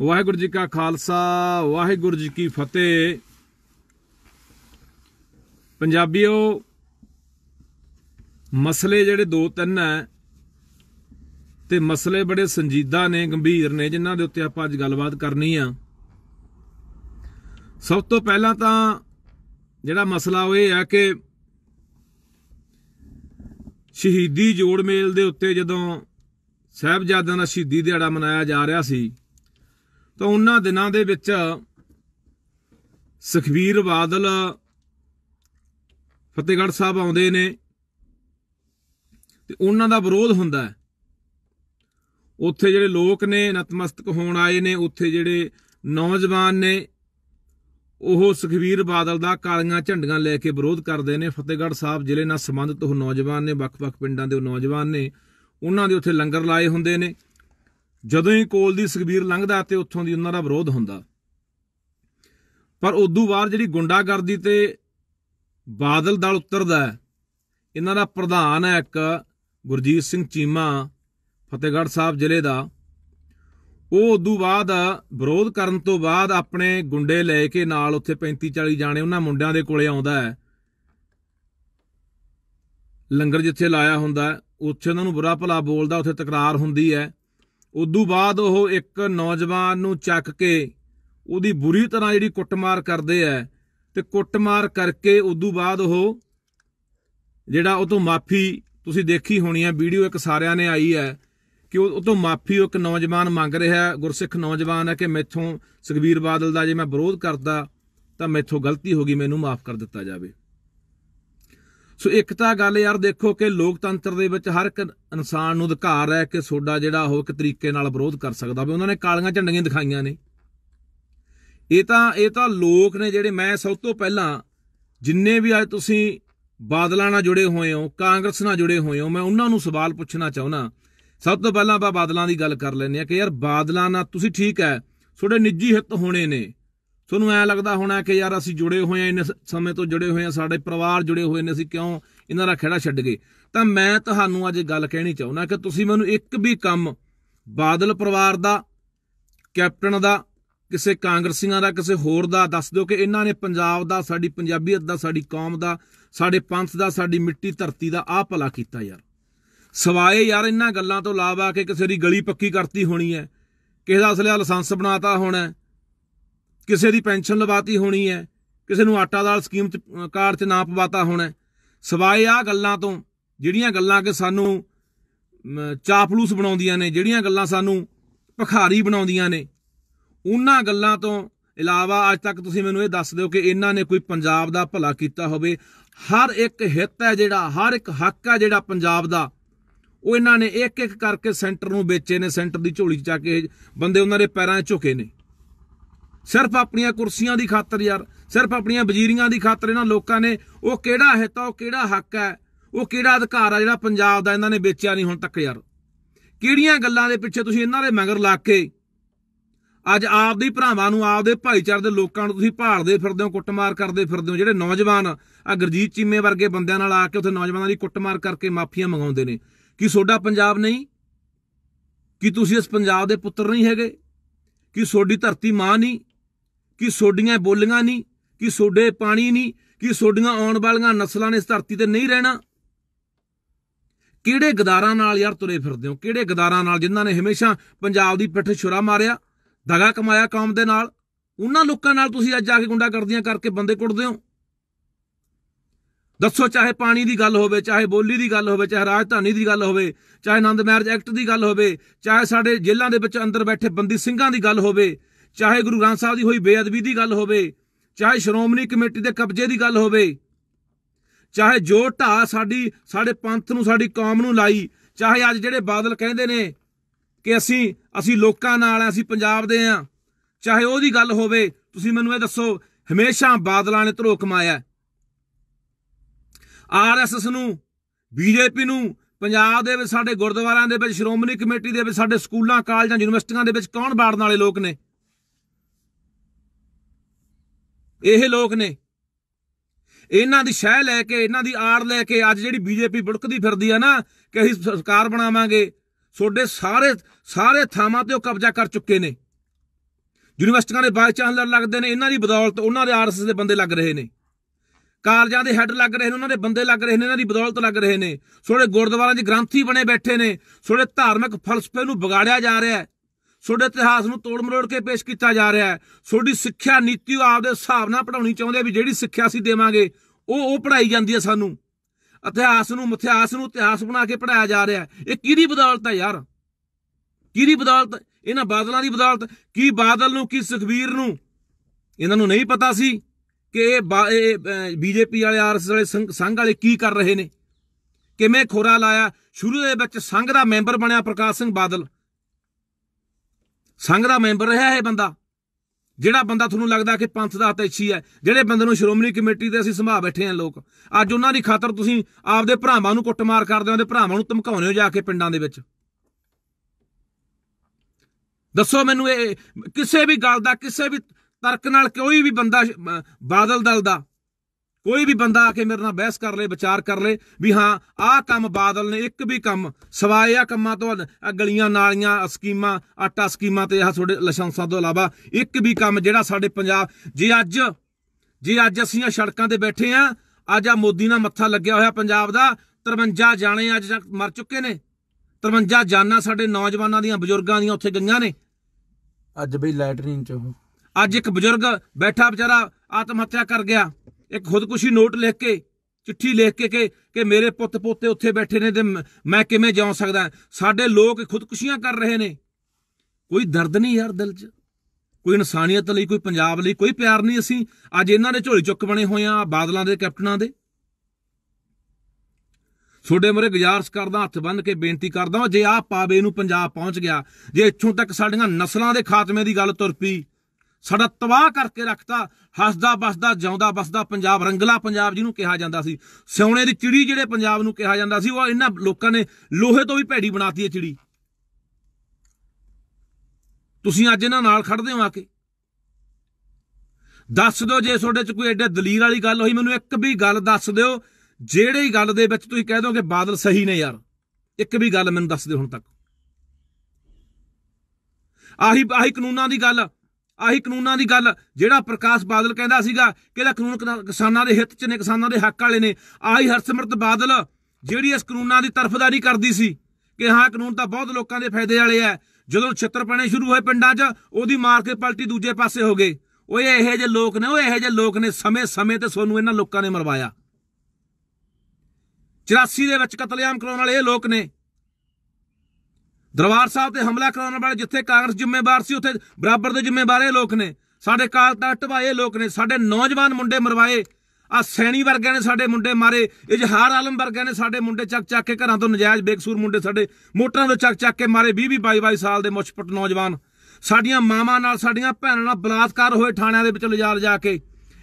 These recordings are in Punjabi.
ਵਾਹਿਗੁਰੂ ਜੀ ਕਾ ਖਾਲਸਾ, ਵਾਹਿਗੁਰੂ ਜੀ ਕੀ ਫਤਿਹ। ਪੰਜਾਬੀਓ, ਮਸਲੇ ਜਿਹੜੇ ਦੋ ਤਿੰਨ ਹੈ ਤੇ ਮਸਲੇ ਬੜੇ ਸੰਜੀਦਾ ਨੇ, ਗੰਭੀਰ ਨੇ, ਜਿਨ੍ਹਾਂ ਦੇ ਉੱਤੇ ਆਪਾਂ ਅੱਜ ਗੱਲਬਾਤ ਕਰਨੀ ਆ। ਸਭ ਤੋਂ ਪਹਿਲਾਂ ਤਾਂ ਜਿਹੜਾ ਮਸਲਾ ਉਹ ਇਹ ਹੈ ਕਿ ਸ਼ਹੀਦੀ ਜੋੜ ਮੇਲ ਦੇ ਉੱਤੇ ਜਦੋਂ ਸਾਹਿਬਜ਼ਾਦਿਆਂ ਦਾ ਸ਼ਹੀਦੀ ਦਿਹਾੜਾ ਮਨਾਇਆ ਜਾ ਰਿਹਾ ਸੀ ਤਾਂ ਉਹਨਾਂ ਦਿਨਾਂ ਦੇ ਵਿੱਚ ਸੁਖਬੀਰ ਬਾਦਲ ਫਤਿਹਗੜ੍ਹ ਸਾਹਿਬ ਆਉਂਦੇ ਨੇ ਤੇ ਉਹਨਾਂ ਦਾ ਵਿਰੋਧ ਹੁੰਦਾ ਹੈ। ਉੱਥੇ ਜਿਹੜੇ ਲੋਕ ਨੇ, ਨਤਮਸਤਕ ਹੋਣ ਆਏ ਨੇ, ਉੱਥੇ ਜਿਹੜੇ ਨੌਜਵਾਨ ਨੇ, ਉਹ ਸੁਖਬੀਰ ਬਾਦਲ ਦਾ ਕਾਲੀਆਂ ਝੰਡੀਆਂ ਲੈ ਕੇ ਵਿਰੋਧ ਕਰਦੇ ਨੇ। ਫਤਿਹਗੜ੍ਹ ਸਾਹਿਬ ਜ਼ਿਲ੍ਹੇ ਨਾਲ ਸੰਬੰਧਿਤ ਉਹ ਨੌਜਵਾਨ ਨੇ, ਵੱਖ-ਵੱਖ ਪਿੰਡਾਂ ਦੇ ਉਹ ਨੌਜਵਾਨ ਨੇ, ਉਹਨਾਂ ਦੇ ਉੱਥੇ ਲੰਗਰ ਲਾਏ ਹੁੰਦੇ ਨੇ। ਜਦੋਂ ਹੀ ਕੋਲ ਦੀ ਸੁਖਬੀਰ ਲੰਘਦਾ ਤੇ ਉੱਥੋਂ ਦੀ ਉਹਨਾਂ ਦਾ ਵਿਰੋਧ ਹੁੰਦਾ। ਪਰ ਉਦੋਂ ਬਾਅਦ ਜਿਹੜੀ ਗੁੰਡਾਗਰਦੀ ਤੇ ਬਾਦਲ ਦਲ ਉਤਰਦਾ ਇਹਨਾਂ ਦਾ ਪ੍ਰਧਾਨ ਹੈ ਇੱਕ ਗੁਰਜੀਤ ਸਿੰਘ ਚੀਮਾ, ਫਤਿਹਗੜ੍ਹ ਸਾਹਿਬ ਜ਼ਿਲ੍ਹੇ ਦਾ। ਉਹ ਉਦੋਂ ਬਾਅਦ ਵਿਰੋਧ ਕਰਨ ਤੋਂ ਬਾਅਦ ਆਪਣੇ ਗੁੰਡੇ ਲੈ ਕੇ ਨਾਲ ਉੱਥੇ 35 40 ਜਾਣੇ ਉਹਨਾਂ ਮੁੰਡਿਆਂ ਦੇ ਕੋਲੇ ਆਉਂਦਾ ਹੈ। ਲੰਗਰ ਜਿੱਥੇ ਲਾਇਆ ਹੁੰਦਾ ਉੱਥੇ ਉਹਨਾਂ ਨੂੰ ਬੁਰਾ ਭਲਾ ਬੋਲਦਾ, ਉੱਥੇ ਤਕਰਾਰ ਹੁੰਦੀ ਹੈ। ਉਦੋਂ ਬਾਅਦ ਉਹ ਇੱਕ ਨੌਜਵਾਨ ਨੂੰ ਚੱਕ ਕੇ ਉਹਦੀ ਬੁਰੀ ਤਰ੍ਹਾਂ ਜਿਹੜੀ ਕੁੱਟਮਾਰ ਕਰਦੇ ਐ ਤੇ ਕੁੱਟਮਾਰ ਕਰਕੇ ਉਦੋਂ ਬਾਅਦ ਉਹ ਜਿਹੜਾ ਉਹ ਤੋਂ ਮਾਫੀ ਤੁਸੀਂ ਦੇਖੀ ਹੋਣੀ ਹੈ ਵੀਡੀਓ ਇੱਕ ਸਾਰਿਆਂ ਨੇ ਆਈ ਹੈ ਕਿ ਉਹ ਤੋਂ ਮਾਫੀ ਇੱਕ ਨੌਜਵਾਨ ਮੰਗ ਰਿਹਾ, ਗੁਰਸਿੱਖ ਨੌਜਵਾਨ ਹੈ ਕਿ ਮੈਥੋਂ ਸੁਖਬੀਰ ਬਾਦਲ ਦਾ ਜੇ ਮੈਂ ਵਿਰੋਧ ਕਰਦਾ ਤਾਂ ਮੈਥੋਂ ਗਲਤੀ ਹੋ ਗਈ, ਮੈਨੂੰ ਮਾਫ ਕਰ ਦਿੱਤਾ ਜਾਵੇ। ਸੋ ਇੱਕ ਤਾਂ ਗੱਲ ਯਾਰ ਦੇਖੋ ਕਿ ਲੋਕਤੰਤਰ ਦੇ ਵਿੱਚ ਹਰ ਇੱਕ ਇਨਸਾਨ ਨੂੰ ਅਧਿਕਾਰ ਹੈ ਕਿ ਸੋਡਾ ਜਿਹੜਾ ਉਹ ਇੱਕ ਤਰੀਕੇ ਨਾਲ ਵਿਰੋਧ ਕਰ ਸਕਦਾ ਵੀ ਉਹਨਾਂ ਨੇ ਕਾਲੀਆਂ ਝੰਡੀਆਂ ਦਿਖਾਈਆਂ ਨੇ। ਇਹ ਤਾਂ ਇਹ ਤਾਂ ਲੋਕ ਨੇ ਜਿਹੜੇ ਮੈਂ ਸਭ ਤੋਂ ਪਹਿਲਾਂ ਜਿੰਨੇ ਵੀ ਅੱਜ ਤੁਸੀਂ ਬਾਦਲਾਂ ਨਾਲ ਜੁੜੇ ਹੋਏ ਹੋ, ਕਾਂਗਰਸ ਨਾਲ ਜੁੜੇ ਹੋਏ ਹੋ, ਮੈਂ ਉਹਨਾਂ ਨੂੰ ਸਵਾਲ ਪੁੱਛਣਾ ਚਾਹੁੰਦਾ। ਸਭ ਤੋਂ ਪਹਿਲਾਂ ਆਪਾਂ ਬਾਦਲਾਂ ਦੀ ਗੱਲ ਕਰ ਲੈਂਦੇ ਆ ਕਿ ਯਾਰ ਬਾਦਲਾਂ ਨਾਲ ਤੁਸੀਂ ਠੀਕ ਹੈ, ਤੁਹਾਡੇ ਨਿੱਜੀ ਹਿੱਤ ਹੋਣੇ ਨੇ। ਤੁਹਾਨੂੰ ਐ ਲੱਗਦਾ ਹੋਣਾ ਕਿ ਯਾਰ ਅਸੀਂ ਜੁੜੇ ਹੋਏ ਆ ਇੰਨੇ ਸਮੇਂ ਤੋਂ ਜੁੜੇ ਹੋਏ ਆ ਸਾਡੇ ਪਰਿਵਾਰ ਜੁੜੇ ਹੋਏ ਨੇ, ਅਸੀਂ ਕਿਉਂ ਇਹਨਾਂ ਦਾ ਖੇੜਾ ਛੱਡ ਗਏ? ਤਾਂ ਮੈਂ ਤੁਹਾਨੂੰ ਅੱਜ ਇਹ ਗੱਲ ਕਹਿਣੀ ਚਾਹੁੰਦਾ ਕਿ ਤੁਸੀਂ ਮੈਨੂੰ ਇੱਕ ਵੀ ਕੰਮ ਬਾਦਲ ਪਰਿਵਾਰ ਦਾ, ਕੈਪਟਨ ਦਾ, ਕਿਸੇ ਕਾਂਗਰਸੀਆਂ ਦਾ, ਕਿਸੇ ਹੋਰ ਦਾ ਦੱਸ ਦਿਓ ਕਿ ਇਹਨਾਂ ਨੇ ਪੰਜਾਬ ਦਾ, ਸਾਡੀ ਪੰਜਾਬੀਅਤ ਦਾ, ਸਾਡੀ ਕੌਮ ਦਾ, ਸਾਡੇ ਪੰਥ ਦਾ, ਸਾਡੀ ਮਿੱਟੀ ਧਰਤੀ ਦਾ ਆਹ ਭਲਾ ਕੀਤਾ ਯਾਰ। ਸਵਾਏ ਯਾਰ ਇਹਨਾਂ ਗੱਲਾਂ ਤੋਂ ਇਲਾਵਾ ਕਿ ਕਿਸੇ ਦੀ ਗਲੀ ਪੱਕੀ ਕਰਤੀ ਹੋਣੀ ਹੈ, ਕਿਸੇ ਦਾ ਅਸਲੇ ਲਾਇਸੈਂਸ ਬਣਾਤਾ ਹੋਣਾ ਕਿਸੇ ਦੀ ਪੈਨਸ਼ਨ ਲਵਾਤੀ ਹੋਣੀ ਹੈ ਕਿਸੇ ਨੂੰ ਆਟਾ ਦਾਲ ਸਕੀਮ ਚ ਅ, ਕਾਰਡ ਚ ਨਾ ਪਵਾਤਾ ਹੋਣਾ ਸਵਾਏ ਸਿਵਾਏ ਆ ਗੱਲਾਂ ਤੋਂ ਜਿਹੜੀਆਂ ਗੱਲਾਂ ਕਿ ਸਾਨੂੰ ਚਾਪਲੂਸ ਬਣਾਉਂਦੀਆਂ ਨੇ ਜਿਹੜੀਆਂ ਗੱਲਾਂ ਸਾਨੂੰ ਭਖਾਰੀ ਬਣਾਉਂਦੀਆਂ ਨੇ ਉਹਨਾਂ ਗੱਲਾਂ ਤੋਂ ਇਲਾਵਾ ਅੱਜ ਤੱਕ ਤੁਸੀਂ ਮੈਨੂੰ ਇਹ ਦੱਸ ਦਿਓ ਕਿ ਇਹਨਾਂ ਨੇ ਕੋਈ ਪੰਜਾਬ ਦਾ ਭਲਾ ਕੀਤਾ ਹੋਵੇ। ਹਰ ਇੱਕ ਹਿੱਤ ਹੈ ਜਿਹੜਾ ਹਰ ਇੱਕ ਹੱਕ ਹੈ ਜਿਹੜਾ ਪੰਜਾਬ ਦਾ ਉਹ ਇਹਨਾਂ ਨੇ ਇੱਕ ਇੱਕ ਕਰਕੇ ਸੈਂਟਰ ਨੂੰ ਵੇਚੇ ਨੇ ਸੈਂਟਰ ਦੀ ਝੋਲੀ ਚ ਚੱਕ ਕੇ ਬੰਦੇ ਉਹਨਾਂ ਦੇ ਪੈਰਾਂ 'ਚ ਝੁਕੇ ਨੇ। ਸਿਰਫ ਆਪਣੀਆਂ ਕੁਰਸੀਆਂ ਦੀ ਖਾਤਰ ਯਾਰ, ਸਿਰਫ ਆਪਣੀਆਂ ਵਜ਼ੀਰੀਆਂ ਦੀ ਖਾਤਰ ਇਹਨਾਂ ਲੋਕਾਂ ਨੇ ਉਹ ਕਿਹੜਾ ਹਿੱਤ ਆ, ਉਹ ਕਿਹੜਾ ਹੱਕ ਹੈ ਉਹ ਕਿਹੜਾ ਅਧਿਕਾਰ ਆ ਜਿਹੜਾ ਪੰਜਾਬ ਦਾ ਇਹਨਾਂ ਨੇ ਵੇਚਿਆ ਨਹੀਂ ਹੁਣ ਤੱਕ ਯਾਰ। ਕਿਹੜੀਆਂ ਗੱਲਾਂ ਦੇ ਪਿੱਛੇ ਤੁਸੀਂ ਇਹਨਾਂ ਦੇ ਮਗਰ ਲੱਗ ਕੇ ਅੱਜ ਆਪਦੇ ਭਰਾਵਾਂ ਨੂੰ, ਆਪਦੇ ਭਾਈਚਾਰੇ ਦੇ ਲੋਕਾਂ ਨੂੰ ਤੁਸੀਂ ਭਾਲਦੇ ਫਿਰਦੇ ਹੋ, ਕੁੱਟਮਾਰ ਕਰਦੇ ਫਿਰਦੇ ਹੋ, ਜਿਹੜੇ ਨੌਜਵਾਨ ਆ ਗੁਰਜੀਤ ਚੀਮੇ ਵਰਗੇ ਬੰਦਿਆਂ ਨਾਲ ਆ ਕੇ ਉੱਥੇ ਨੌਜਵਾਨਾਂ ਦੀ ਕੁੱਟਮਾਰ ਕਰਕੇ ਮਾਫੀਆਂ ਮੰਗਾਉਂਦੇ ਨੇ। ਕੀ ਸੋਡਾ ਪੰਜਾਬ ਨਹੀਂ? ਕੀ ਤੁਸੀਂ ਇਸ ਪੰਜਾਬ ਦੇ ਪੁੱਤਰ ਨਹੀਂ ਹੈਗੇ? ਕੀ ਸੋਡੀ ਧਰਤੀ ਮਾਂ ਨਹੀਂ? ਕਿ ਸੋਡੀਆਂ ਬੋਲੀਆਂ ਨਹੀਂ, ਕਿ ਸੋਡੇ ਪਾਣੀ ਨਹੀਂ, ਕਿ ਸੋਡੀਆਂ ਆਉਣ ਵਾਲੀਆਂ ਨਸਲਾਂ ਨੇ ਇਸ ਧਰਤੀ ਤੇ ਨਹੀਂ ਰਹਿਣਾ। ਕਿਹੜੇ ਗਦਾਰਾਂ ਨਾਲ ਯਾਰ ਤੁਰੇ ਫਿਰਦੇ ਹੋ? ਕਿਹੜੇ ਗਦਾਰਾਂ ਨਾਲ ਜਿਨ੍ਹਾਂ ਨੇ ਹਮੇਸ਼ਾ ਪੰਜਾਬ ਦੀ ਪਿੱਠ ਛੁਰਾ ਮਾਰਿਆ ਦਗਾ ਕਮਾਇਆ ਕੌਮ ਦੇ ਨਾਲ? ਉਹਨਾਂ ਲੋਕਾਂ ਨਾਲ ਤੁਸੀਂ ਅੱਜ ਆ ਕੇ ਗੁੰਡਾ ਕਰਦੀਆਂ ਕਰਕੇ ਬੰਦੇ ਕੁੱਟਦੇ ਹੋ? ਦੱਸੋ, ਚਾਹੇ ਪਾਣੀ ਦੀ ਗੱਲ ਹੋਵੇ, ਚਾਹੇ ਬੋਲੀ ਦੀ ਗੱਲ ਹੋਵੇ, ਚਾਹੇ ਰਾਜਧਾਨੀ ਦੀ ਗੱਲ ਹੋਵੇ, ਚਾਹੇ ਆਨੰਦ ਮੈਰਿਜ ਐਕਟ ਦੀ ਗੱਲ ਹੋਵੇ, ਚਾਹੇ ਸਾਡੇ ਜੇਲ੍ਹਾਂ ਦੇ ਵਿੱਚ ਅੰਦਰ ਬੈਠੇ ਬੰਦੀ ਸਿੰਘਾਂ ਦੀ ਗੱਲ ਹੋਵੇ ਚਾਹੇ ਗੁਰੂ ਗ੍ਰੰਥ ਸਾਹਿਬ ਦੀ ਹੋਈ ਬੇਅਦਬੀ ਦੀ ਗੱਲ ਹੋਵੇ, ਚਾਹੇ ਸ਼੍ਰੋਮਣੀ ਕਮੇਟੀ ਦੇ ਕਬਜ਼ੇ ਦੀ ਗੱਲ ਹੋਵੇ, ਚਾਹੇ ਜੋ ਢਾ ਸਾਡੀ, ਸਾਡੇ ਪੰਥ ਨੂੰ, ਸਾਡੀ ਕੌਮ ਨੂੰ ਲਾਈ, ਚਾਹੇ ਅੱਜ ਜਿਹੜੇ ਬਾਦਲ ਕਹਿੰਦੇ ਨੇ ਕਿ ਅਸੀਂ ਅਸੀਂ ਲੋਕਾਂ ਨਾਲ ਆ, ਅਸੀਂ ਪੰਜਾਬ ਦੇ ਆ, ਚਾਹੇ ਉਹਦੀ ਗੱਲ ਹੋਵੇ, ਤੁਸੀਂ ਮੈਨੂੰ ਇਹ ਦੱਸੋ, ਹਮੇਸ਼ਾ ਬਾਦਲਾਂ ਨੇ ਧਰੋ ਕਮਾਇਆ ਆਰਐਸਐਸ ਨੂੰ ਬੀਜੇਪੀ ਨੂੰ, ਪੰਜਾਬ ਦੇ ਵਿੱਚ ਸਾਡੇ ਗੁਰਦੁਆਰਿਆਂ ਦੇ ਵਿੱਚ, ਸ਼੍ਰੋਮਣੀ ਕਮੇਟੀ ਦੇ ਵਿੱਚ, ਸਾਡੇ ਸਕੂਲਾਂ, ਕਾਲਜਾਂ, ਯੂਨੀਵਰਸਿਟੀਆਂ ਦੇ ਵਿੱਚ ਕੌਣ ਬਾੜਨ ਵਾਲੇ ਲੋਕ ਨੇ? ਇਹ ਲੋਕ ਨੇ। ਇਹਨਾਂ ਦੀ ਸ਼ਹਿ ਲੈ ਕੇ, ਇਹਨਾਂ ਦੀ ਆੜ ਲੈ ਕੇ ਅੱਜ ਜਿਹੜੀ ਬੀਜੇਪੀ ਬੁੜਕਦੀ ਫਿਰਦੀ ਆ ਨਾ, ਕਿ ਅਸੀਂ ਸਰਕਾਰ ਬਣਾਵਾਂਗੇ। ਤੁਹਾਡੇ ਸਾਰੇ ਸਾਰੇ ਥਾਵਾਂ ਤੇ ਉਹ ਕਬਜ਼ਾ ਕਰ ਚੁੱਕੇ ਨੇ। ਯੂਨੀਵਰਸਿਟੀਆਂ ਦੇ ਵਾਈਸ ਚਾਂਸਲਰ ਲੱਗਦੇ ਨੇ, ਇਹਨਾਂ ਦੀ ਬਦੌਲਤ ਉਹਨਾਂ ਦੇ ਆਰਐਸਐਸ ਦੇ ਬੰਦੇ ਲੱਗ ਰਹੇ ਨੇ। ਕਾਲਜਾਂ ਦੇ ਹੈੱਡ ਲੱਗ ਰਹੇ ਨੇ, ਉਹਨਾਂ ਦੇ ਬੰਦੇ ਲੱਗ ਰਹੇ ਨੇ, ਇਹਨਾਂ ਦੀ ਬਦੌਲਤ ਲੱਗ ਰਹੇ ਨੇ। ਥੋੜੇ ਗੁਰਦੁਆਰਾਂ ਦੇ ਗ੍ਰੰਥੀ ਬਣੇ ਬੈਠੇ ਨੇ। ਥੋੜੇ ਧਾਰਮਿਕ ਫਲਸਫੇ ਨੂੰ ਵਿਗਾੜਿਆ ਜਾ ਰਿਹਾ ਹੈ। ਤੁਹਾਡੇ ਇਤਿਹਾਸ ਨੂੰ ਤੋੜ ਮਰੋੜ ਕੇ ਪੇਸ਼ ਕੀਤਾ ਜਾ ਰਿਹਾ ਹੈ। ਤੁਹਾਡੀ ਸਿੱਖਿਆ ਨੀਤੀ ਉਹ ਆਪਦੇ ਹਿਸਾਬ ਨਾਲ ਪੜਾਉਣੀ ਚਾਹੁੰਦੇ ਆ ਵੀ ਜਿਹੜੀ ਸਿੱਖਿਆ ਅਸੀਂ ਦੇਵਾਂਗੇ, ਉਹ ਉਹ ਪੜਾਈ ਜਾਂਦੀ ਹੈ ਸਾਨੂੰ। ਇਤਿਹਾਸ ਨੂੰ ਮਿਥਿਹਾਸ ਨੂੰ ਇਤਿਹਾਸ ਬਣਾ ਕੇ ਪੜਾਇਆ ਜਾ ਰਿਹਾ ਹੈ। ਇਹ ਕਿਹਦੀ ਬਦੌਲਤ ਹੈ ਯਾਰ? ਕਿਹਦੀ ਬਦੌਲਤ? ਇਹਨਾਂ ਬਾਦਲਾਂ ਦੀ ਬਦੌਲਤ। ਕੀ ਬਾਦਲ ਨੂੰ, ਕੀ ਸੁਖਬੀਰ ਨੂੰ? ਇਹਨਾਂ ਨੂੰ ਨਹੀਂ ਪਤਾ ਸੀ ਕਿ ਇਹ ਬੀਜੇਪੀ ਵਾਲੇ ਆਰਐਸ ਵਾਲੇ ਸੰਘ ਸੰਘ ਵਾਲੇ ਕੀ ਕਰ ਰਹੇ ਨੇ। ਕਿਵੇਂ ਖੋਰਾ ਲਾਇਆ? ਸ਼ੁਰੂ ਦੇ ਵਿੱਚ ਸੰਘ ਦਾ ਮੈਂਬਰ ਬਣਿਆ ਪ੍ਰਕਾਸ਼ ਸਿੰਘ ਬਾਦਲ। ਸੰਘ ਦਾ ਮੈਂਬਰ ਰਿਹਾ ਇਹ ਬੰਦਾ। ਜਿਹੜਾ ਬੰਦਾ ਤੁਹਾਨੂੰ ਲੱਗਦਾ ਕਿ ਪੰਥ ਦਾ ਹਤੈਸ਼ੀ ਹੈ, ਜਿਹੜੇ ਬੰਦੇ ਨੂੰ ਸ਼੍ਰੋਮਣੀ ਕਮੇਟੀ ਦੇ ਅਸੀਂ ਸੰਭਾ ਬੈਠੇ ਹਾਂ ਲੋਕ, ਅੱਜ ਉਹਨਾਂ ਦੀ ਖਾਤਰ ਤੁਸੀਂ ਆਪਦੇ ਭਰਾਵਾਂ ਨੂੰ ਕੁੱਟਮਾਰ ਕਰਦੇ ਹੋ ਉਹਦੇ ਭਰਾਵਾਂ ਨੂੰ ਧਮਕਾਉਂਦੇ ਹੋ ਜਾ ਕੇ ਪਿੰਡਾਂ ਦੇ ਵਿੱਚ। ਦੱਸੋ ਮੈਨੂੰ ਇਹ, ਕਿਸੇ ਵੀ ਗੱਲ ਦਾ, ਕਿਸੇ ਵੀ ਤਰਕ ਨਾਲ ਕੋਈ ਵੀ ਬੰਦਾ ਬਾਦਲ ਦਲ ਦਾ ਕੋਈ ਵੀ ਬੰਦਾ ਆ ਕੇ ਮੇਰੇ ਨਾਲ ਬਹਿਸ ਕਰ ਲੇ ਵਿਚਾਰ ਕਰ ਲੇ ਵੀ ਹਾਂ ਆਹ ਕੰਮ ਬਾਦਲ ਨੇ ਇੱਕ ਵੀ ਕੰਮ ਸਵਾਏ ਆ ਕੰਮਾਂ ਤੋਂ ਆਹ ਗਲੀਆਂ ਨਾਲੀਆਂ ਸਕੀਮਾਂ ਆਟਾ ਸਕੀਮਾਂ ਤੇ ਆਹ ਤੁਹਾਡੇ ਲਾਇਸੈਂਸਾਂ ਤੋਂ ਇਲਾਵਾ ਇੱਕ ਵੀ ਕੰਮ ਜਿਹੜਾ ਸਾਡੇ ਪੰਜਾਬ ਜੇ ਅੱਜ ਜੇ ਅੱਜ ਅਸੀਂ ਆ ਸੜਕਾਂ ਤੇ ਬੈਠੇ ਆ ਅੱਜ ਆ ਮੋਦੀ ਨਾਲ ਮੱਥਾ ਲੱਗਿਆ ਹੋਇਆ ਪੰਜਾਬ ਦਾ 53 ਜਾਣੇ ਅੱਜ ਤੱਕ ਮਰ ਚੁੱਕੇ ਨੇ। 53 ਜਾਨਾਂ ਸਾਡੇ ਨੌਜਵਾਨਾਂ ਦੀਆਂ ਬਜ਼ੁਰਗਾਂ ਦੀਆਂ ਉੱਥੇ ਗਈਆਂ ਨੇ। ਅੱਜ ਬਈ ਲੈਟਰਿਨ ਚ ਉਹ। ਅੱਜ ਇੱਕ ਬਜ਼ੁਰਗ ਬੈਠਾ ਵਿਚਾਰਾ ਆਤਮ ਹੱਤਿਆ ਕਰ ਗਿਆ। ਇੱਕ ਖੁਦਕੁਸ਼ੀ ਨੋਟ ਲਿਖ ਕੇ, ਚਿੱਠੀ ਲਿਖ ਕੇ ਕਿ ਕਿ ਮੇਰੇ ਪੁੱਤ ਪੋਤੇ ਉੱਥੇ ਬੈਠੇ ਨੇ ਤੇ ਮ- ਮੈਂ ਕਿਵੇਂ ਜਿਉ ਸਕਦਾ? ਸਾਡੇ ਲੋਕ ਖੁਦਕੁਸ਼ੀਆਂ ਕਰ ਰਹੇ ਨੇ। ਕੋਈ ਦਰਦ ਨਹੀਂ ਯਾਰ ਦਿਲ 'ਚ? ਕੋਈ ਇਨਸਾਨੀਅਤ ਲਈ, ਕੋਈ ਪੰਜਾਬ ਲਈ, ਕੋਈ ਪਿਆਰ ਨਹੀਂ ਅਸੀਂ? ਅੱਜ ਇਹਨਾਂ ਦੇ ਝੋਲੀ ਚੁੱਕ ਬਣੇ ਹੋਏ ਆ, ਬਾਦਲਾਂ ਦੇ, ਕੈਪਟਨਾਂ ਦੇ। ਛੋਡੇ ਮਰੇ ਗੁਜ਼ਾਰਸ ਕਰਦਾ, ਹੱਥ ਬੰਨ ਕੇ ਬੇਨਤੀ ਕਰਦਾ ਜੇ ਆਹ ਪਾਵੇ ਨੂੰ ਪੰਜਾਬ ਪਹੁੰਚ ਗਿਆ, ਜੇ ਇੱਥੋਂ ਤੱਕ ਸਾਡੀਆਂ ਨਸਲਾਂ ਦੇ ਖਾਤਮੇ ਦੀ ਗੱਲ ਤੁਰ ਪਈ ਸਾਡਾ ਤਬਾਹ ਕਰਕੇ ਰੱਖਤਾ, ਹੱਸਦਾ ਬਸਦਾ ਜਿਉਂਦਾ ਬਸਦਾ ਪੰਜਾਬ, ਰੰਗਲਾ ਪੰਜਾਬ ਜਿਹਨੂੰ ਕਿਹਾ ਜਾਂਦਾ ਸੀ, ਸਿਉਣੇ ਦੀ ਚਿੜੀ ਜਿਹੜੇ ਪੰਜਾਬ ਨੂੰ ਕਿਹਾ ਜਾਂਦਾ ਸੀ, ਉਹ ਇਹਨਾਂ ਲੋਕਾਂ ਨੇ ਲੋਹੇ ਤੋਂ ਵੀ ਭੈੜੀ ਬਣਾਤੀ ਹੈ ਚਿੜੀ। ਤੁਸੀਂ ਅੱਜ ਇਹਨਾਂ ਨਾਲ ਖੜਦੇ ਹੋ ਆ ਕੇ। ਦੱਸ ਦਿਓ ਜੇ ਤੁਹਾਡੇ ਚ ਕੋਈ ਐਡੇ ਦਲੀਲ ਵਾਲੀ ਗੱਲ ਹੋਈ, ਮੈਨੂੰ ਇੱਕ ਵੀ ਗੱਲ ਦੱਸ ਦਿਓ, ਜਿਹੜੀ ਗੱਲ ਦੇ ਵਿੱਚ ਤੁਸੀਂ ਕਹਿ ਦੋਗੇ ਬਾਦਲ ਸਹੀ ਨੇ ਯਾਰ, ਇੱਕ ਵੀ ਗੱਲ ਮੈਨੂੰ ਦੱਸ ਦਿਓ ਹੁਣ ਤੱਕ। ਆਹੀ ਆਹੀ ਕਾਨੂੰਨਾਂ ਦੀ ਗੱਲ ਆਹੀ ਕਾਨੂੰਨਾਂ ਦੀ ਗੱਲ, ਜਿਹੜਾ ਪ੍ਰਕਾਸ਼ ਬਾਦਲ ਕਹਿੰਦਾ ਸੀਗਾ ਕਿ ਇਹਦਾ ਕਾਨੂੰਨ ਕਿਸਾਨਾਂ ਦੇ ਹਿੱਤ 'ਚ ਨੇ, ਕਿਸਾਨਾਂ ਦੇ ਹੱਕ ਵਾਲੇ ਨੇ, ਆਹੀ ਹਰਸਿਮਰਤ ਬਾਦਲ ਜਿਹੜੀ ਇਸ ਕਾਨੂੰਨਾਂ ਦੀ ਤਰਫਦਾਰੀ ਕਰਦੀ ਸੀ ਕਿ ਹਾਂ, ਕਾਨੂੰਨ ਤਾਂ ਬਹੁਤ ਲੋਕਾਂ ਦੇ ਫਾਇਦੇ ਵਾਲੇ ਆ, ਜਦੋਂ ਛਿੱਤਰ ਪੈਣੇ ਸ਼ੁਰੂ ਹੋਏ ਪਿੰਡਾਂ 'ਚ, ਉਹਦੀ ਮਾਰ ਕੇ ਪਲਟੀ ਦੂਜੇ ਪਾਸੇ ਹੋ ਗਏ। ਓਏ, ਇਹੋ ਜਿਹੇ ਲੋਕ ਨੇ, ਓਏ, ਇਹੋ ਜਿਹੇ ਲੋਕ ਨੇ, ਸਮੇਂ-ਸਮੇਂ ਤੇ ਸੋਨੂੰ ਇਹਨਾਂ ਲੋਕਾਂ ਨੇ ਮਰਵਾਇਆ। 84 ਦੇ ਵਿੱਚ ਕਤਲੇਆਮ ਕਰਾਉਣ ਵਾਲੇ ਇਹ ਲੋਕ ਨੇ। ਦਰਬਾਰ ਸਾਹਿਬ ਤੇ ਹਮਲਾ ਕਰਾਉਣ ਵਾਲੇ ਜਿੱਥੇ ਕਾਂਗਰਸ ਜ਼ਿੰਮੇਵਾਰ ਸੀ, ਉੱਥੇ ਬਰਾਬਰ ਦੇ ਜ਼ਿੰਮੇਵਾਰ ਇਹ ਲੋਕ ਨੇ। ਸਾਡੇ ਕਾਲ ਤਖਤ ਢਵਾਏ ਲੋਕ ਨੇ, ਸਾਡੇ ਨੌਜਵਾਨ ਮੁੰਡੇ ਮਰਵਾਏ। ਆ ਸੈਣੀ ਵਰਗਿਆਂ ਨੇ ਸਾਡੇ ਮੁੰਡੇ ਮਾਰੇ, ਇਜਹਾਰ ਆਲਮ ਵਰਗਿਆਂ ਨੇ ਸਾਡੇ ਮੁੰਡੇ ਚੱਕ ਚੱਕ ਕੇ ਘਰਾਂ ਤੋਂ ਨਜਾਇਜ਼ ਬੇਕਸੂਰ ਮੁੰਡੇ ਸਾਡੇ ਮੋਟਰਾਂ ਤੋਂ ਚੱਕ ਚੱਕ ਕੇ ਮਾਰੇ 20 20 22 22 ਸਾਲ ਦੇ ਮੁਸ਼ਪਟ ਨੌਜਵਾਨ। ਸਾਡੀਆਂ ਮਾਵਾਂ ਨਾਲ, ਸਾਡੀਆਂ ਭੈਣਾਂ ਨਾਲ ਬਲਾਤਕਾਰ ਹੋਏ ਥਾਣਿਆਂ ਦੇ ਵਿੱਚ ਲਿਜਾ ਲਿਜਾ ਕੇ।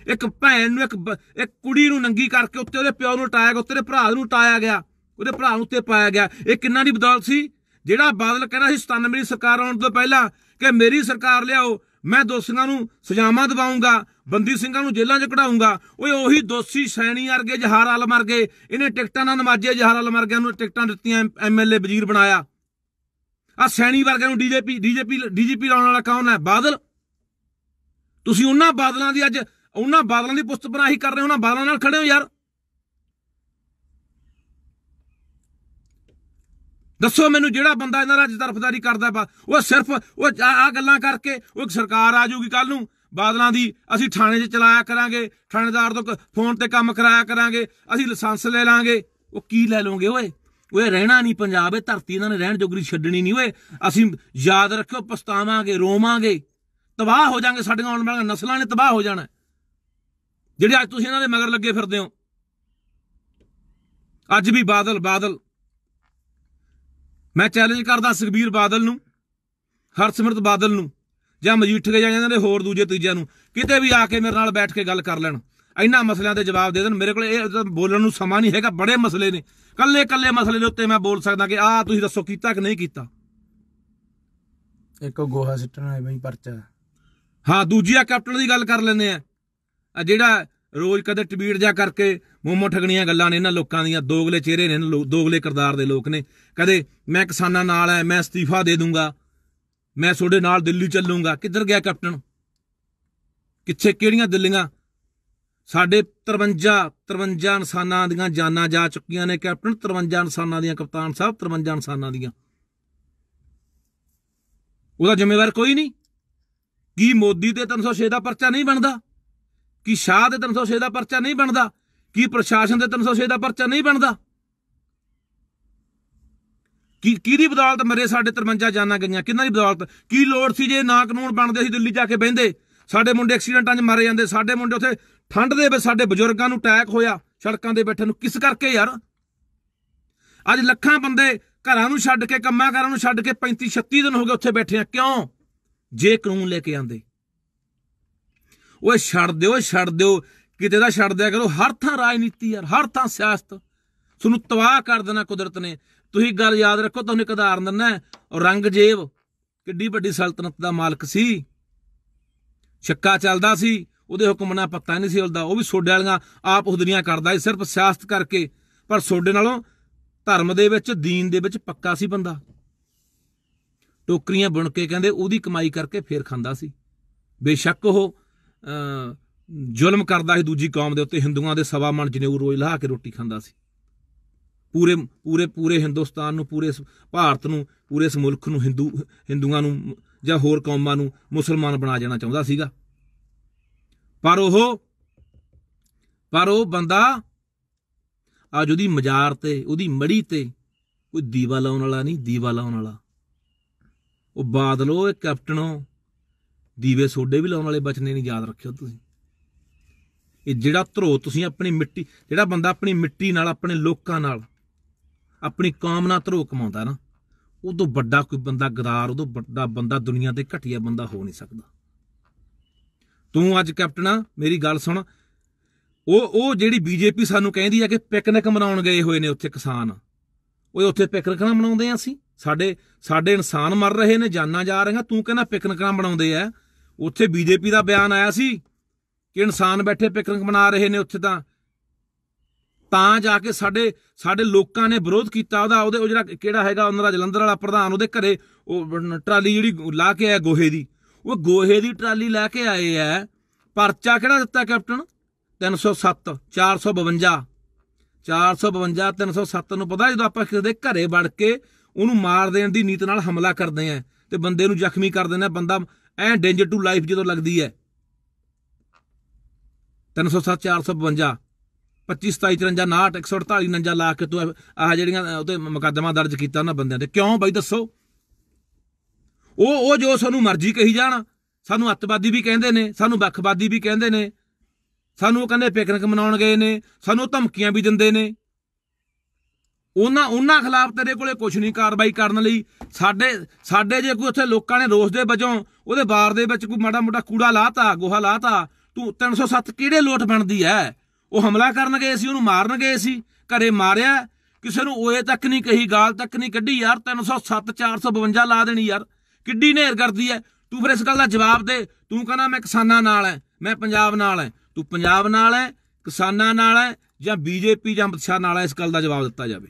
ਇੱਕ ਭੈਣ ਨੂੰ, ਇੱਕ ਇੱਕ ਕੁੜੀ ਨੂੰ ਨੰਗੀ ਕਰਕੇ ਉੱਤੇ ਉਹਦੇ ਪਿਓ ਨੂੰ ਟਾਇਆ ਗਿਆ, ਉੱਤੇ ਉਹਦੇ ਭਰਾ ਨੂੰ ਟਾਇਆ ਗਿਆ, ਉਹਦੇ ਭਰਾ ਨੂੰ ਉੱਤੇ ਪਾਇਆ ਗਿਆ। ਇਹ ਕਿੰਨਾ ਦੀ ਬਦੌਲਤ ਸੀ? ਜਿਹੜਾ ਬਾਦਲ ਕਹਿੰਦਾ ਸੀ 97 ਦੀ ਸਰਕਾਰ ਆਉਣ ਤੋਂ ਪਹਿਲਾਂ ਕਿ ਮੇਰੀ ਸਰਕਾਰ ਲਿਆਓ, ਮੈਂ ਦੋਸ਼ੀਆਂ ਨੂੰ ਸਜ਼ਾਵਾਂ ਦਿਵਾਉਂਗਾ, ਬੰਦੀ ਸਿੰਘਾਂ ਨੂੰ ਜੇਲ੍ਹਾਂ 'ਚ ਕਢਾਉਂਗਾ। ਓਏ ਉਹੀ ਦੋਸ਼ੀ ਸੈਣੀ ਵਰਗੇ ਜਹਾਰ ਆਲਮ ਵਰਗੇ ਇਹਨੇ ਟਿਕਟਾਂ ਨਾਲ ਨਵਾਜੇ ਜਹਾਰ ਆਲਮ ਵਰਗਿਆਂ ਨੂੰ ਟਿਕਟਾਂ ਦਿੱਤੀਆਂ ਐਮਐਲਏ ਵਜ਼ੀਰ ਬਣਾਇਆ। ਆ ਸੈਣੀ ਵਰਗਿਆਂ ਨੂੰ ਡੀਜੀਪੀ ਡੀਜੀਪੀ ਡੀਜੀਪੀ ਲਾਉਣ ਵਾਲਾ ਕੌਣ ਹੈ? ਬਾਦਲ। ਤੁਸੀਂ ਉਹਨਾਂ ਬਾਦਲਾਂ ਦੀ ਅੱਜ, ਉਹਨਾਂ ਬਾਦਲਾਂ ਦੀ ਪੁਸਤ ਬਨਾਹੀ ਕਰ ਰਹੇ ਹੋ, ਉਹਨਾਂ ਬਾਦਲਾਂ ਨਾਲ ਖੜੇ ਹੋ ਯਾਰ। ਦੱਸੋ ਮੈਨੂੰ ਜਿਹੜਾ ਬੰਦਾ ਇਹਨਾਂ ਦਾ ਅੱਜ ਤਰਫਦਾਰੀ ਕਰਦਾ ਵਾ, ਉਹ ਸਿਰਫ ਉਹ ਆ ਗੱਲਾਂ ਕਰਕੇ ਉਹ ਸਰਕਾਰ ਆ ਜਾਊਗੀ ਕੱਲ ਨੂੰ। ਬਾਦਲਾਂ ਦੀ ਅਸੀਂ ਥਾਣੇ 'ਚ ਚਲਾਇਆ ਕਰਾਂਗੇ, ਥਾਣੇਦਾਰ ਤੋਂ ਫੋਨ ਤੇ ਕੰਮ ਕਰਾਇਆ ਕਰਾਂਗੇ, ਅਸੀਂ ਲਾਇਸੈਂਸ ਲੈ ਲਾਂਗੇ। ਉਹ ਕੀ ਲੈ ਲਓਗੇ ਓਏ? ਓਏ ਰਹਿਣਾ ਨਹੀਂ ਪੰਜਾਬ, ਇਹ ਧਰਤੀ ਇਹਨਾਂ ਨੇ ਰਹਿਣ ਜੋਗਰੀ ਛੱਡਣੀ ਨਹੀਂ ਓਏ। ਅਸੀਂ ਯਾਦ ਰੱਖਿਓ, ਪਛਤਾਵਾਂਗੇ, ਰੋਵਾਂਗੇ। ਤਬਾਹ ਹੋ ਜਾਾਂਗੇ ਸਾਡੀਆਂ ਆਉਣ ਵਾਲੀਆਂ ਨਸਲਾਂ ਨੇ, ਤਬਾਹ ਹੋ ਜਾਣਾ। ਜਿਹੜੇ ਅੱਜ ਤੁਸੀਂ ਇਹਨਾਂ ਦੇ ਮਗਰ ਲੱਗੇ ਫਿਰਦੇ ਹੋ। ਅੱਜ ਵੀ ਬਾਦਲ ਬਾਦਲ। ਮੈਂ ਚੈਲੰਜ ਕਰਦਾ ਸੁਖਬੀਰ ਬਾਦਲ ਨੂੰ ਹਰਸਿਮਰਤ ਬਾਦਲ ਨੂੰ ਜਾਂ ਮਜੀਠੀਆ ਜਾਂ ਇਹਨਾਂ ਦੇ ਹੋਰ ਦੂਜੇ ਤੀਜਿਆਂ ਨੂੰ ਕਿਤੇ ਵੀ ਆ ਕੇ ਮੇਰੇ ਨਾਲ ਬੈਠ ਕੇ ਗੱਲ ਕਰ ਲੈਣ। ਇਹਨਾਂ ਮਸਲਿਆਂ ਦੇ ਜਵਾਬ ਦੇ ਦੇਣ। ਮੇਰੇ ਕੋਲ ਇਹ ਬੋਲਣ ਨੂੰ ਸਮਾਂ ਨਹੀਂ ਹੈਗਾ ਬੜੇ ਮਸਲੇ ਨੇ। ਕੱਲੇ ਕੱਲੇ ਮਸਲੇ ਦੇ ਉੱਤੇ ਮੈਂ ਬੋਲ ਸਕਦਾ ਕਿ ਆਹ ਤੁਸੀਂ ਦੱਸੋ ਕੀਤਾ ਕਿ ਨਹੀਂ ਕੀਤਾ? ਇੱਕ ਗੋਹਾ ਸਿੱਟਣ ਵਾਲੇ ਬਈ ਪਰਚਾ। ਹਾਂ ਦੂਜੀ ਆ ਕੈਪਟਨ ਦੀ ਗੱਲ ਕਰ ਲੈਂਦੇ ਆ। ਜਿਹੜਾ ਰੋਜ਼ ਕਦੇ ਟਵੀਟ ਜਾ ਕਰਕੇ ਮੋਮੋ ਠਗਣੀਆਂ ਗੱਲਾਂ ਨੇ ਇਹਨਾਂ ਲੋਕਾਂ ਦੀਆਂ, ਦੋਗਲੇ ਚਿਹਰੇ ਨੇ ਇਹਨਾਂ ਲੋ- ਦੋਗਲੇ ਕਿਰਦਾਰ ਦੇ ਲੋਕ ਨੇ। ਕਦੇ ਮੈਂ ਕਿਸਾਨਾਂ ਨਾਲ ਐ, ਮੈਂ ਅਸਤੀਫਾ ਦੇ ਦੂੰਗਾ, ਮੈਂ ਤੁਹਾਡੇ ਨਾਲ ਦਿੱਲੀ ਚੱਲੂੰਗਾ। ਕਿੱਧਰ ਗਿਆ ਕੈਪਟਨ? ਕਿੱਥੇ, ਕਿਹੜੀਆਂ ਦਿੱਲੀਆਂ? ਸਾਡੇ 53 53 ਇਨਸਾਨਾਂ ਦੀਆਂ ਜਾਨਾਂ ਜਾ ਚੁੱਕੀਆਂ ਨੇ ਕੈਪਟਨ 53 ਇਨਸਾਨਾਂ ਦੀਆਂ, ਕਪਤਾਨ ਸਾਹਿਬ 53 ਇਨਸਾਨਾਂ ਦੀਆਂ। ਉਹਦਾ ਜ਼ਿੰਮੇਵਾਰ ਕੋਈ ਨਹੀਂ। ਕੀ ਮੋਦੀ ਤੇ 306 ਦਾ ਪਰਚਾ ਨਹੀਂ ਬਣਦਾ? ਕੀ ਸ਼ਾਹ ਦੇ 306 ਦਾ ਪਰਚਾ ਨਹੀਂ ਬਣਦਾ? ਕੀ ਪ੍ਰਸ਼ਾਸਨ ਦੇ 306 ਦਾ ਪਰਚਾ ਨਹੀਂ ਬਣਦਾ? ਕੀ, ਕਿਹਦੀ ਬਦੌਲਤ ਮਰੇ ਸਾਡੇ 53 ਜਾਨਾਂ ਗਈਆਂ? ਕਿਹਨਾਂ ਦੀ ਬਦੌਲਤ? ਕੀ ਲੋੜ ਸੀ ਜੇ ਨਾ ਕਾਨੂੰਨ ਬਣਦੇ ਸੀ ਦਿੱਲੀ ਜਾ ਕੇ ਬਹਿੰਦੇ? ਸਾਡੇ ਮੁੰਡੇ ਐਕਸੀਡੈਂਟਾਂ 'ਚ ਮਾਰੇ ਜਾਂਦੇ। ਸਾਡੇ ਮੁੰਡੇ ਉੱਥੇ ਠੰਡ ਦੇ ਵਿੱਚ ਸਾਡੇ ਬਜ਼ੁਰਗਾਂ ਨੂੰ ਅਟੈਕ ਹੋਇਆ, ਸੜਕਾਂ ਦੇ ਬੈਠੇ ਨੂੰ। ਕਿਸ ਕਰਕੇ ਯਾਰ? ਅੱਜ ਲੱਖਾਂ ਬੰਦੇ ਘਰਾਂ ਨੂੰ ਛੱਡ ਕੇ, ਕੰਮਾਂ ਕਾਰਾਂ ਨੂੰ ਛੱਡ ਕੇ 35 36 ਦਿਨ ਹੋ ਗਏ ਉੱਥੇ ਬੈਠੇ ਆ। ਕਿਉਂ? ਜੇ ਕਾਨੂੰਨ ਲੈ ਕੇ ਆਂਦੇ। ਓਏ ਛੱਡ ਦਿਓ ਛੱਡ ਦਿਓ। ਕਿਤੇ ਦਾ ਛੱਡ ਦਿਆ ਕਰੋ ਹਰ ਥਾਂ ਰਾਜਨੀਤੀ ਯਾਰ ਹਰ ਥਾਂ ਸਿਆਸਤ। ਤੁਹਾਨੂੰ ਤਬਾਹ ਕਰ ਦੇਣਾ ਕੁਦਰਤ ਨੇ। ਤੁਸੀਂ ਗੱਲ ਯਾਦ ਰੱਖੋ ਤੁਹਾਨੂੰ ਇੱਕ ਉਦਾਹਰਨ ਦਿੰਨਾ ਔਰੰਗਜ਼ੇਬ ਕਿੱਡੀ ਵੱਡੀ ਸਲਤਨਤ ਦਾ ਮਾਲਕ ਸੀ। ਛੱਕਾ ਚੱਲਦਾ ਸੀ ਉਹਦੇ ਹੁਕਮ ਨਾਲ ਪੱਤਾ ਨਹੀਂ ਸੀ ਹਿਲਦਾ। ਉਹ ਵੀ ਸੋਡੇ ਵਾਲੀਆਂ ਆਪ ਹੁਦਰੀਆਂ ਕਰਦਾ ਸੀ ਸਿਰਫ ਸਿਆਸਤ ਕਰਕੇ। ਪਰ ਸੋਡੇ ਨਾਲੋਂ ਧਰਮ ਦੇ ਵਿੱਚ ਦੀਨ ਦੇ ਵਿੱਚ ਪੱਕਾ ਸੀ ਬੰਦਾ। ਟੋਕਰੀਆਂ ਬੁਣ ਕੇ ਕਹਿੰਦੇ ਉਹਦੀ ਕਮਾਈ ਕਰਕੇ ਫੇਰ ਖਾਂਦਾ ਸੀ। ਬੇਸ਼ੱਕ ਉਹ ਅਹ, ਜ਼ੁਲਮ ਕਰਦਾ ਸੀ ਦੂਜੀ ਕੌਮ ਦੇ ਉੱਤੇ, ਹਿੰਦੂਆਂ ਦੇ ਸਵਾ ਮਣ ਜਨੇਊ ਰੋਜ਼ ਲਾ ਕੇ ਰੋਟੀ ਖਾਂਦਾ ਸੀ। ਪੂਰੇ ਪੂਰੇ ਪੂਰੇ ਹਿੰਦੁਸਤਾਨ ਨੂੰ, ਪੂਰੇ ਭਾਰਤ ਨੂੰ, ਪੂਰੇ ਇਸ ਮੁਲਕ ਨੂੰ ਹਿੰਦੂ, ਹਿੰਦੂਆਂ ਨੂੰ ਜਾਂ ਹੋਰ ਕੌਮਾਂ ਨੂੰ ਮੁਸਲਮਾਨ ਬਣਾ ਜਾਣਾ ਚਾਹੁੰਦਾ ਸੀਗਾ। ਪਰ ਉਹ ਪਰ ਉਹ ਬੰਦਾ ਅੱਜ ਉਹਦੀ ਮਜ਼ਾਰ ਤੇ, ਉਹਦੀ ਮੜੀ ਤੇ ਕੋਈ ਦੀਵਾ ਲਾਉਣ ਵਾਲਾ ਨਹੀਂ, ਦੀਵਾ ਲਾਉਣ ਵਾਲਾ। ਉਹ ਬਾਦਲੋ ਇਹ ਕੈਪਟਨੋ ਦੀਵੇ ਸੋਡੇ ਵੀ ਲਾਉਣ ਵਾਲੇ ਬਚਨੇ ਨਹੀਂ, ਯਾਦ ਰੱਖਿਓ ਤੁਸੀਂ। ਇਹ ਜਿਹੜਾ ਧਰੋ ਤੁਸੀਂ ਆਪਣੀ ਮਿੱਟੀ, ਜਿਹੜਾ ਬੰਦਾ ਆਪਣੀ ਮਿੱਟੀ ਨਾਲ, ਆਪਣੇ ਲੋਕਾਂ ਨਾਲ, ਆਪਣੀ ਕੌਮ ਨਾਲ ਧਰੋ ਕਮਾਉਂਦਾ ਨਾ, ਉਦੋਂ ਵੱਡਾ ਕੋਈ ਬੰਦਾ ਗਦਾਰ, ਉਦੋਂ ਵੱਡਾ ਬੰਦਾ ਦੁਨੀਆ ਤੇ ਘਟੀਆ ਬੰਦਾ ਹੋ ਨਹੀਂ ਸਕਦਾ। ਤੂੰ ਅੱਜ ਕੈਪਟਨ ਮੇਰੀ ਗੱਲ ਸੁਣ। ਉਹ ਉਹ ਜਿਹੜੀ ਬੀਜੇਪੀ ਸਾਨੂੰ ਕਹਿੰਦੀ ਆ ਕਿ ਪਿਕਨਿਕ ਮਨਾਉਣ ਗਏ ਹੋਏ ਨੇ ਉੱਥੇ ਕਿਸਾਨ, ਓਏ ਉੱਥੇ ਪਿਕਨਿਕ ਨਾ ਮਨਾਉਂਦੇ ਆ ਅਸੀਂ? ਸਾਡੇ ਸਾਡੇ ਇਨਸਾਨ ਮਰ ਰਹੇ ਨੇ, ਜਾਨਾਂ ਜਾ ਰਹੀਆਂ, ਤੂੰ ਕਹਿੰਦਾ ਪਿਕਨਿਕਾਂ ਬਣਾਉਂਦੇ ਆ। ਉੱਥੇ ਬੀਜੇਪੀ ਦਾ ਬਿਆਨ ਆਇਆ ਸੀ। ਕਿ ਇਨਸਾਨ ਬੈਠੇ ਪਿਕਨਿਕ ਮਨਾ ਰਹੇ ਨੇ ਉੱਥੇ ਤਾਂ। ਤਾਂ ਜਾ ਕੇ ਸਾਡੇ ਸਾਡੇ ਲੋਕਾਂ ਨੇ ਵਿਰੋਧ ਕੀਤਾ ਉਹਦਾ, ਉਹਦੇ, ਉਹ ਜਿਹੜਾ ਕਿਹੜਾ ਹੈਗਾ, ਉਹਨਾਂ ਦਾ ਜਲੰਧਰ ਵਾਲਾ ਪ੍ਰਧਾਨ ਉਹਦੇ ਘਰੇ, ਉਹ ਟਰਾਲੀ ਜਿਹੜੀ ਲਾ ਕੇ ਆਇਆ ਗੋਹੇ ਦੀ। ਉਹ ਗੋਹੇ ਦੀ ਟਰਾਲੀ ਲੈ ਕੇ ਆਏ ਐ। ਪਰਚਾ ਕਿਹੜਾ ਦਿੱਤਾ ਕੈਪਟਨ? 307 452 452 307 ਨੂੰ ਪਤਾ, ਜਦੋਂ ਆਪਾਂ ਕਿਸੇ ਦੇ ਘਰੇ ਵੜ ਕੇ ਉਹਨੂੰ ਮਾਰ ਦੇਣ ਦੀ ਨੀਤ ਨਾਲ ਹਮਲਾ ਕਰਦੇ ਆ ਤੇ ਬੰਦੇ ਨੂੰ ਜ਼ਖਮੀ ਕਰ ਦਿੰਦੇ ਆ, ਬੰਦਾ ਐ ਡੇਂਜਰ ਟੂ ਲਾਈਫ ਜਦੋਂ ਲੱਗਦੀ ਹੈ 307 452 25 27 53 59 148 49 ਲਾ ਕੇ ਤੂੰ ਆਹ ਜਿਹੜੀਆਂ ਉਹਤੇ ਮੁਕੱਦਮਾ ਦਰਜ ਕੀਤਾ ਉਹਨਾਂ ਬੰਦਿਆਂ ਤੇ ਕਿਉਂ ਬਾਈ ਦੱਸੋ? ਉਹ ਉਹ ਜੋ ਸਾਨੂੰ ਮਰਜ਼ੀ ਕਹੀ ਜਾਣ। ਸਾਨੂੰ ਅੱਤਵਾਦੀ ਵੀ ਕਹਿੰਦੇ ਨੇ, ਸਾਨੂੰ ਵੱਖਵਾਦੀ ਵੀ ਕਹਿੰਦੇ ਨੇ। ਸਾਨੂੰ ਉਹ ਕਹਿੰਦੇ ਪਿਕਨਿਕ ਮਨਾਉਣ ਗਏ ਨੇ, ਸਾਨੂੰ ਧਮਕੀਆਂ ਵੀ ਦਿੰਦੇ ਨੇ। ਉਹਨਾਂ ਉਹਨਾਂ ਖਿਲਾਫ ਤੇਰੇ ਕੋਲੇ ਕੁਝ ਨਹੀਂ ਕਾਰਵਾਈ ਕਰਨ ਲਈ। ਸਾਡੇ ਸਾਡੇ ਜੇ ਕੋਈ ਉੱਥੇ ਲੋਕਾਂ ਨੇ ਰੋਸ ਦੇ ਵਜੋਂ, ਉਹਦੇ ਬਾਰ ਦੇ ਵਿੱਚ ਕੋਈ ਮਾੜਾ ਮੋਟਾ ਕੂੜਾ ਲਾਤਾ, ਗੋਹਾ ਲਾਤਾ ਤੂੰ 307 ਕਿਹੜੇ ਲੋਟ ਬਣਦੀ ਐ? ਉਹ ਹਮਲਾ ਕਰਨ ਗਏ ਸੀ, ਉਹਨੂੰ ਮਾਰਨ ਗਏ ਸੀ, ਘਰੇ ਮਾਰਿਆ। ਕਿਸੇ ਨੂੰ ਓਏ ਤੱਕ ਨਹੀਂ ਕਹੀ, ਗਾਲ ਤੱਕ ਨਹੀਂ ਕੱਢੀ, ਯਾਰ 307 452 ਲਾ ਦੇਣੀ ਯਾਰ। ਕਿੱਡੀ ਨੇਰ ਕਰਦੀ ਐ। ਤੂੰ ਫਿਰ ਇਸ ਗੱਲ ਦਾ ਜਵਾਬ ਦੇ। ਤੂੰ ਕਹਿੰਦਾ ਮੈਂ ਕਿਸਾਨਾਂ ਨਾਲ ਐ, ਮੈਂ ਪੰਜਾਬ ਨਾਲ ਐ। ਤੂੰ ਪੰਜਾਬ ਨਾਲ ਐ, ਕਿਸਾਨਾਂ ਨਾਲ ਐ, ਜਾਂ ਬੀਜੇਪੀ ਜਾਂ ਅਮਿਤ ਸ਼ਾਹ ਨਾਲ ਐ, ਇਸ ਗੱਲ ਦਾ ਜਵਾਬ ਦਿੱਤਾ ਜਾਵੇ।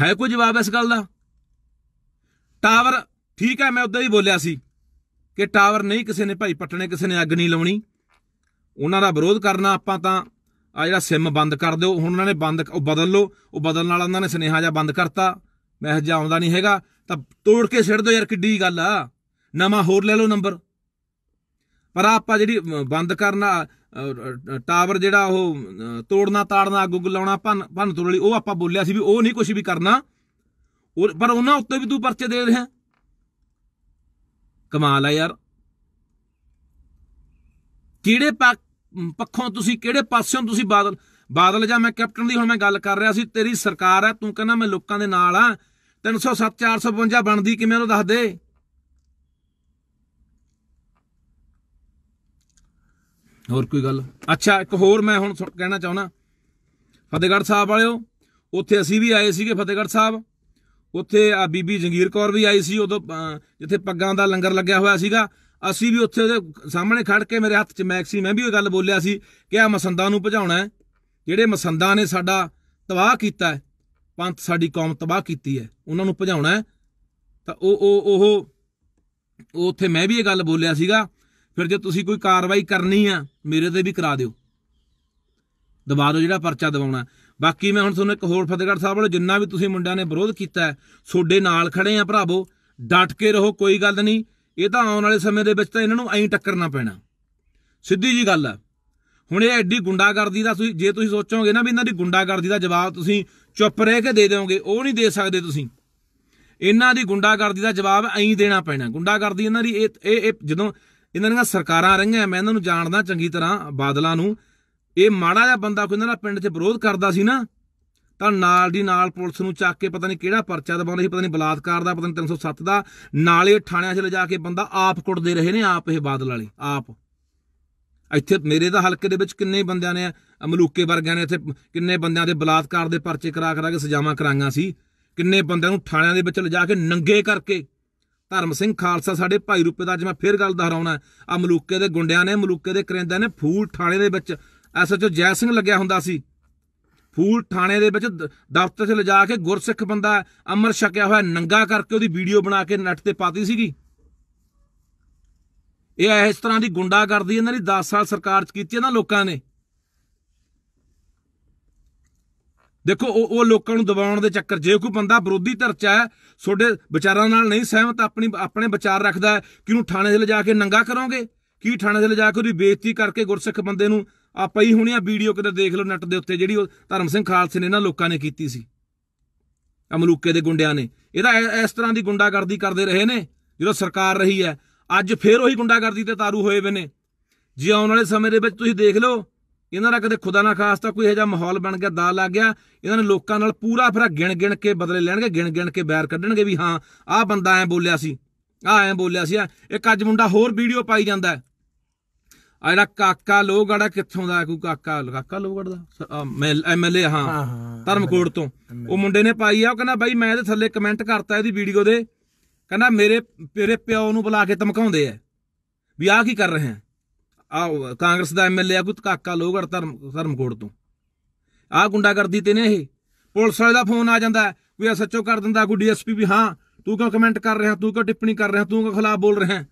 ਹੈ ਕੋਈ ਜਵਾਬ ਇਸ ਗੱਲ ਦਾ? ਟਾਵਰ ਠੀਕ ਹੈ, ਮੈਂ ਉਦੋਂ ਹੀ ਬੋਲਿਆ ਸੀ ਕਿ ਟਾਵਰ ਨਹੀਂ ਕਿਸੇ ਨੇ ਭਾਈ ਪੱਟਣੇ, ਕਿਸੇ ਨੇ ਅੱਗ ਨਹੀਂ ਲਾਉਣੀ। ਉਹਨਾਂ ਦਾ ਵਿਰੋਧ ਕਰਨਾ ਆਪਾਂ ਤਾਂ ਆ ਜਿਹੜਾ ਸਿਮ ਬੰਦ ਕਰ ਦਿਓ। ਹੁਣ ਉਹਨਾਂ ਨੇ ਬੰਦ ਉਹ ਬਦਲ ਲਓ। ਉਹ ਬਦਲਣ ਵਾਲਾ ਉਹਨਾਂ ਨੇ ਸੁਨੇਹਾ ਜਾਂ ਬੰਦ ਕਰਤਾ। ਮੈਸੇਜ ਆਉਂਦਾ ਨਹੀਂ ਹੈਗਾ, ਤਾਂ ਤੋੜ ਕੇ ਛੱਡ ਦਿਓ ਯਾਰ, ਕਿੱਡੀ ਗੱਲ ਆ। ਨਵਾਂ ਹੋਰ ਲੈ ਲਓ ਨੰਬਰ। ਪਰ ਆਪਾਂ ਜਿਹੜੀ ਬੰਦ ਕਰਨਾ ਟਾਵਰ ਜਿਹੜਾ ਉਹ ਤੋੜਨਾ, ਤਾੜਨਾ ਅੱਗ ਉੱਗ ਲਾਉਣਾ, ਭੰਨ ਭੰਨ ਤੋੜ ਲਈ ਉਹ ਆਪਾਂ ਬੋਲਿਆ ਸੀ ਵੀ ਉਹ ਨਹੀਂ ਕੁਝ ਵੀ ਕਰਨਾ। ਉਹ, ਪਰ ਉਹਨਾਂ ਉੱਤੇ ਵੀ ਤੂੰ ਪਰਚੇ ਦੇ ਰਿਹਾ। ਕਮਾਲ ਆ ਯਾਰ। ਕਿਹੜੇ ਪੱਖੋਂ ਤੁਸੀਂ ਕਿਹੜੇ ਪਾਸਿਓਂ ਤੁਸੀਂ ਬਾਦਲ ਬਾਦਲ ਜਾਂ ਮੈਂ ਕੈਪਟਨ ਦੀ ਹੁਣ ਮੈਂ ਗੱਲ ਕਰ ਰਿਹਾ ਸੀ, ਤੇਰੀ ਸਰਕਾਰ ਹੈ ਤੂੰ ਕਹਿੰਦਾ ਮੈਂ ਲੋਕਾਂ ਦੇ ਨਾਲ ਆ। 307 452 ਬਣਦੀ ਕਿਵੇਂ ਉਹਨੂੰ ਦੱਸ ਦੇ? ਹੋਰ ਕੋਈ ਗੱਲ? ਅੱਛਾ, ਇੱਕ ਹੋਰ ਮੈਂ ਹੁਣ ਕਹਿਣਾ ਚਾਹੁੰਦਾ। ਫਤਿਹਗੜ੍ਹ ਸਾਹਿਬ ਵਾਲਿਓ, ਉੱਥੇ ਅਸੀਂ ਵੀ ਆਏ ਸੀਗੇ ਫਤਿਹਗੜ੍ਹ ਸਾਹਿਬ। ਉੱਥੇ ਆ ਬੀਬੀ ਜੰਗੀਰ ਕੌਰ ਵੀ ਆਈ ਸੀ ਉਦੋਂ ਜਿੱਥੇ ਪੱਗਾਂ ਦਾ ਲੰਗਰ ਲੱਗਿਆ ਹੋਇਆ ਸੀਗਾ। ਅਸੀਂ ਵੀ ਉੱਥੇ ਉਹਦੇ ਸਾਹਮਣੇ ਖੜ ਕੇ ਮੇਰੇ ਹੱਥ 'ਚ ਮੈਕਸੀ ਮੈਂ ਵੀ ਉਹ ਗੱਲ ਬੋਲਿਆ ਸੀ ਕਿ ਆ ਮਸੰਦਾਂ ਨੂੰ ਭਜਾਉਣਾ ਹੈ। ਜਿਹੜੇ ਮਸੰਦਾਂ ਨੇ ਸਾਡਾ ਤਬਾਹ ਕੀਤਾ ਹੈ, ਪੰਥ ਸਾਡੀ ਕੌਮ ਤਬਾਹ ਕੀਤੀ ਹੈ, ਉਹਨਾਂ ਨੂੰ ਭਜਾਉਣਾ ਹੈ। ਤਾਂ ਉਹ ਉਹ ਉਹ ਉਹ ਉੱਥੇ ਮੈਂ ਵੀ ਇਹ ਗੱਲ ਬੋਲਿਆ ਸੀਗਾ, ਫਿਰ ਜੇ ਤੁਸੀਂ ਕੋਈ ਕਾਰਵਾਈ ਕਰਨੀ ਆ, ਮੇਰੇ ਤੇ ਵੀ ਕਰਾ ਦਿਓ। ਦਬਾ ਦਿਓ ਜਿਹੜਾ ਪਰਚਾ ਦਵਾਉਣਾ ਬਾਕੀ ਮੈਂ ਹੁਣ ਤੁਹਾਨੂੰ ਇੱਕ ਹੋਰ ਫਤਿਹਗੜ੍ਹ ਸਾਹਿਬ ਵਾਲੇ ਜਿੰਨਾ ਵੀ ਤੁਸੀਂ ਮੁੰਡਿਆਂ ਨੇ ਵਿਰੋਧ ਕੀਤਾ ਤੁਹਾਡੇ ਨਾਲ ਖੜੇ ਆ ਭਰਾਵੋ, ਡਟ ਕੇ ਰਹੋ, ਕੋਈ ਗੱਲ ਨਹੀਂ। ਇਹ ਤਾਂ ਆਉਣ ਵਾਲੇ ਸਮੇਂ ਦੇ ਵਿੱਚ ਤਾਂ ਇਹਨਾਂ ਨੂੰ ਐਂ ਟੱਕਰਨਾ ਪੈਣਾ। ਸਿੱਧੀ ਜੀ ਗੱਲ ਆ। ਹੁਣ ਇਹ ਐਡੀ ਗੁੰਡਾਗਰਦੀ ਦਾ ਤੁਸੀਂ, ਜੇ ਤੁਸੀਂ ਸੋਚੋਗੇ ਨਾ ਵੀ ਇਹਨਾਂ ਦੀ ਗੁੰਡਾਗਰਦੀ ਦਾ ਜਵਾਬ ਤੁਸੀਂ ਚੁੱਪ ਰਹਿ ਕੇ ਦੇ ਦਿਓਗੇ, ਉਹ ਨਹੀਂ ਦੇ ਸਕਦੇ ਤੁਸੀਂ। ਇਹਨਾਂ ਦੀ ਗੁੰਡਾਗਰਦੀ ਦਾ ਜਵਾਬ ਐਂ ਦੇਣਾ ਪੈਣਾ। ਗੁੰਡਾਗਰਦੀ ਇਹਨਾਂ ਦੀ, ਇਹ ਇਹ ਇਹ ਜਦੋਂ ਇਹਨਾਂ ਦੀਆਂ ਸਰਕਾਰਾਂ ਰਹੀਆਂ, ਮੈਂ ਇਹਨਾਂ ਨੂੰ ਜਾਣਦਾ ਚੰਗੀ ਤਰ੍ਹਾਂ ਬਾਦਲਾਂ ਨੂੰ ਇਹ ਮਾੜਾ ਜਿਹਾ ਬੰਦਾ ਕੋਈ ਇਹਨਾਂ ਦਾ ਪਿੰਡ 'ਚ ਵਿਰੋਧ ਕਰਦਾ ਸੀ ਨਾ, ਤਾਂ ਨਾਲ ਦੀ ਨਾਲ ਪੁਲਿਸ ਨੂੰ ਚੱਕ ਕੇ ਪਤਾ ਨਹੀਂ ਕਿਹੜਾ ਪਰਚਾ ਦਬਾਉਂਦੇ ਸੀ, ਪਤਾ ਨਹੀਂ ਬਲਾਤਕਾਰ ਦਾ, ਪਤਾ ਨਹੀਂ 307 ਦਾ, ਨਾਲੇ ਥਾਣਿਆਂ 'ਚ ਲਿਜਾ ਕੇ ਬੰਦਾ ਆਪ ਕੁੱਟਦੇ ਰਹੇ ਨੇ, ਆਪ ਇਹ ਬਾਦਲ ਵਾਲੇ, ਆਪ। ਇੱਥੇ ਮੇਰੇ ਤਾਂ ਹਲਕੇ ਦੇ ਵਿੱਚ ਕਿੰਨੇ ਬੰਦਿਆਂ ਨੇ, ਮਲੂਕੇ ਵਰਗਿਆਂ ਨੇ ਇੱਥੇ ਕਿੰਨੇ ਬੰਦਿਆਂ ਦੇ ਬਲਾਤਕਾਰ ਦੇ ਪਰਚੇ ਕਰਾ ਕਰਾ ਕੇ ਸਜ਼ਾਵਾਂ ਕਰਾਈਆਂ ਸੀ, ਕਿੰਨੇ ਬੰਦਿਆਂ ਨੂੰ ਥਾਣਿਆਂ ਦੇ ਵਿੱਚ ਲਿਜਾ ਕੇ ਨੰਗੇ ਕਰਕੇ। ਧਰਮ ਸਿੰਘ ਖਾਲਸਾ ਸਾਡੇ ਭਾਈ ਰੂਪੇ ਦਾ ਅੱਜ ਮੈਂ ਫੇਰ ਗੱਲ ਦੁਹਰਾਉਣਾ ਆ ਮਲੂਕੇ ਦੇ ਗੁੰਡਿਆਂ ਨੇ, ਮਲੂਕੇ ਦੇ ਕਰਿੰਦਿਆਂ ਨੇ ਫੂਲ ਥਾਣੇ ਦੇ ਵਿੱਚ ਐਸਐਚਓ ਜੈ ਸਿੰਘ ਲੱਗਿਆ ਹੁੰਦਾ ਸੀ। ਫੂਲ ਥਾਣੇ ਦੇ ਵਿੱਚ ਦ- ਦਫ਼ਤਰ 'ਚ ਲਿਜਾ ਕੇ ਗੁਰਸਿੱਖ ਬੰਦਾ ਅਮਰ ਛਕਿਆ ਹੋਇਆ ਨੰਗਾ ਕਰਕੇ ਉਹਦੀ ਵੀਡੀਓ ਬਣਾ ਕੇ ਨੈਟ ਤੇ ਪਾਤੀ ਸੀਗੀ। ਇਹ ਇਸ ਤਰ੍ਹਾਂ ਦੀ ਗੁੰਡਾਗਰਦੀ ਇਹਨਾਂ ਦੀ 10 ਸਾਲ ਸਰਕਾਰ 'ਚ ਕੀਤੀ ਹੈ ਨਾ ਲੋਕਾਂ ਨੇ। ਦੇਖੋ, ਉਹ ਉਹ ਲੋਕਾਂ ਨੂੰ ਦਬਾਉਣ ਦੇ ਚੱਕਰ, ਜੇ ਕੋਈ ਬੰਦਾ ਵਿਰੋਧੀ ਧਿਰ 'ਚ ਹੈ, ਤੁਹਾਡੇ ਵਿਚਾਰਾਂ ਨਾਲ ਨਹੀਂ ਸਹਿਮਤ, ਆਪਣੀ, ਆਪਣੇ ਵਿਚਾਰ ਰੱਖਦਾ ਕਿ ਉਹਨੂੰ ਥਾਣੇ 'ਚ ਲਿਜਾ ਕੇ ਨੰਗਾ ਕਰੋਗੇ? ਕੀ ਥਾਣੇ 'ਚ ਲਿਜਾ ਕੇ ਉਹਦੀ ਬੇਇੱਜ਼ਤੀ ਕਰਕੇ ਗੁਰਸਿੱਖ ਬੰਦੇ ਨੂੰ ਆ ਪਈ ਹੋਣੀ ਆ ਵੀਡੀਓ ਕਿਤੇ ਦੇਖ ਲਓ ਨੈਟ ਦੇ ਉੱਤੇ, ਜਿਹੜੀ ਉਹ ਧਰਮ ਸਿੰਘ ਖਾਲਸੇ ਨੇ ਇਹਨਾਂ ਲੋਕਾਂ ਨੇ ਕੀਤੀ ਸੀ। ਅਮਲੂਕੇ ਦੇ ਗੁੰਡਿਆਂ ਨੇ। ਇਹਦਾ ਇਸ ਤਰ੍ਹਾਂ ਦੀ ਗੁੰਡਾਗਰਦੀ ਕਰਦੇ ਰਹੇ ਨੇ, ਜਦੋਂ ਸਰਕਾਰ ਰਹੀ ਹੈ। ਅੱਜ ਫੇਰ ਉਹੀ ਗੁੰਡਾਗਰਦੀ ਤੇ ਤਾਰੂ ਹੋਏ ਵੇ ਨੇ। ਜੇ ਆਉਣ ਵਾਲੇ ਸਮੇਂ ਦੇ ਵਿੱਚ ਤੁਸੀਂ ਦੇਖ ਲਓ, ਇਹਨਾਂ ਦਾ ਕਦੇ ਖੁਦਾ ਨਾ ਖਾਸ ਤਾਂ ਕੋਈ ਇਹੋ ਜਿਹਾ ਮਾਹੌਲ ਬਣ ਗਿਆ ਦਾ ਲੱਗ ਗਿਆ। ਇਹਨਾਂ ਨੇ ਲੋਕਾਂ ਨਾਲ ਪੂਰਾ ਫਿਰ ਗਿਣ ਗਿਣ ਕੇ ਬਦਲੇ ਲੈਣਗੇ ਗਿਣ ਗਿਣ ਕੇ ਬੈਰ ਕੱਢਣਗੇ ਵੀ ਹਾਂ, ਆਹ ਬੰਦਾ ਐ ਬੋਲਿਆ ਸੀ, ਆਹ ਐ ਬੋਲਿਆ ਸੀ। ਆਹ ਇੱਕ ਅੱਜ ਮੁੰਡਾ ਹੋਰ ਵੀਡੀਓ ਪਾਈ ਜਾਂਦਾ ਹੈ। ਆ ਜਿਹੜਾ ਕਾਕਾ ਲੋਹਗੜ੍ਹ ਆ ਕਿੱਥੋਂ ਦਾ ਕੋਈ ਕਾਕਾ? ਕਾਕਾ ਲੋਹਗੜ੍ਹ ਦਾ? ਐਮਐਲਏ ਹਾਂ। ਧਰਮਕੋਟ ਤੋਂ। ਉਹ ਮੁੰਡੇ ਨੇ ਪਾਈ ਆ ਉਹ ਕਹਿੰਦਾ ਬਾਈ ਮੈਂ ਇਹਦੇ ਥੱਲੇ ਕਮੈਂਟ ਕਰਤਾ ਇਹਦੀ ਵੀਡੀਓ ਦੇ। ਕਹਿੰਦਾ ਮੇਰੇ ਮੇਰੇ ਪਿਓ ਨੂੰ ਬੁਲਾ ਕੇ ਧਮਕਾਉਂਦੇ ਆ ਵੀ ਆਹ ਕੀ ਕਰ ਰਹੇ ਆ? ਆ ਕਾਂਗਰਸ ਦਾ ਐਮਐਲਏ ਆ ਕੋਈ ਕਾਕਾ ਲੋਹਗੜ ਧਰਮ ਧਰਮਕੋਟ ਤੋਂ। ਆਹ ਗੁੰਡਾਗਰਦੀ ਤੇ ਨੇ ਇਹ। ਪੁਲਿਸ ਵਾਲੇ ਦਾ ਫੋਨ ਆ ਜਾਂਦਾ ਕੋਈ ਐਸਐਚਓ ਕਰ ਦਿੰਦਾ ਕੋਈ ਡੀਐਸਪੀ ਵੀ ਹਾਂ ਤੂੰ ਕਿਉਂ ਕਮੈਂਟ ਕਰ ਰਿਹਾ? ਤੂੰ ਕਿਉਂ ਟਿੱਪਣੀ ਕਰ ਰਿਹਾ? ਤੂੰ ਕਿਉਂ ਖਿਲਾਫ ਬੋਲ ਰਿਹਾ?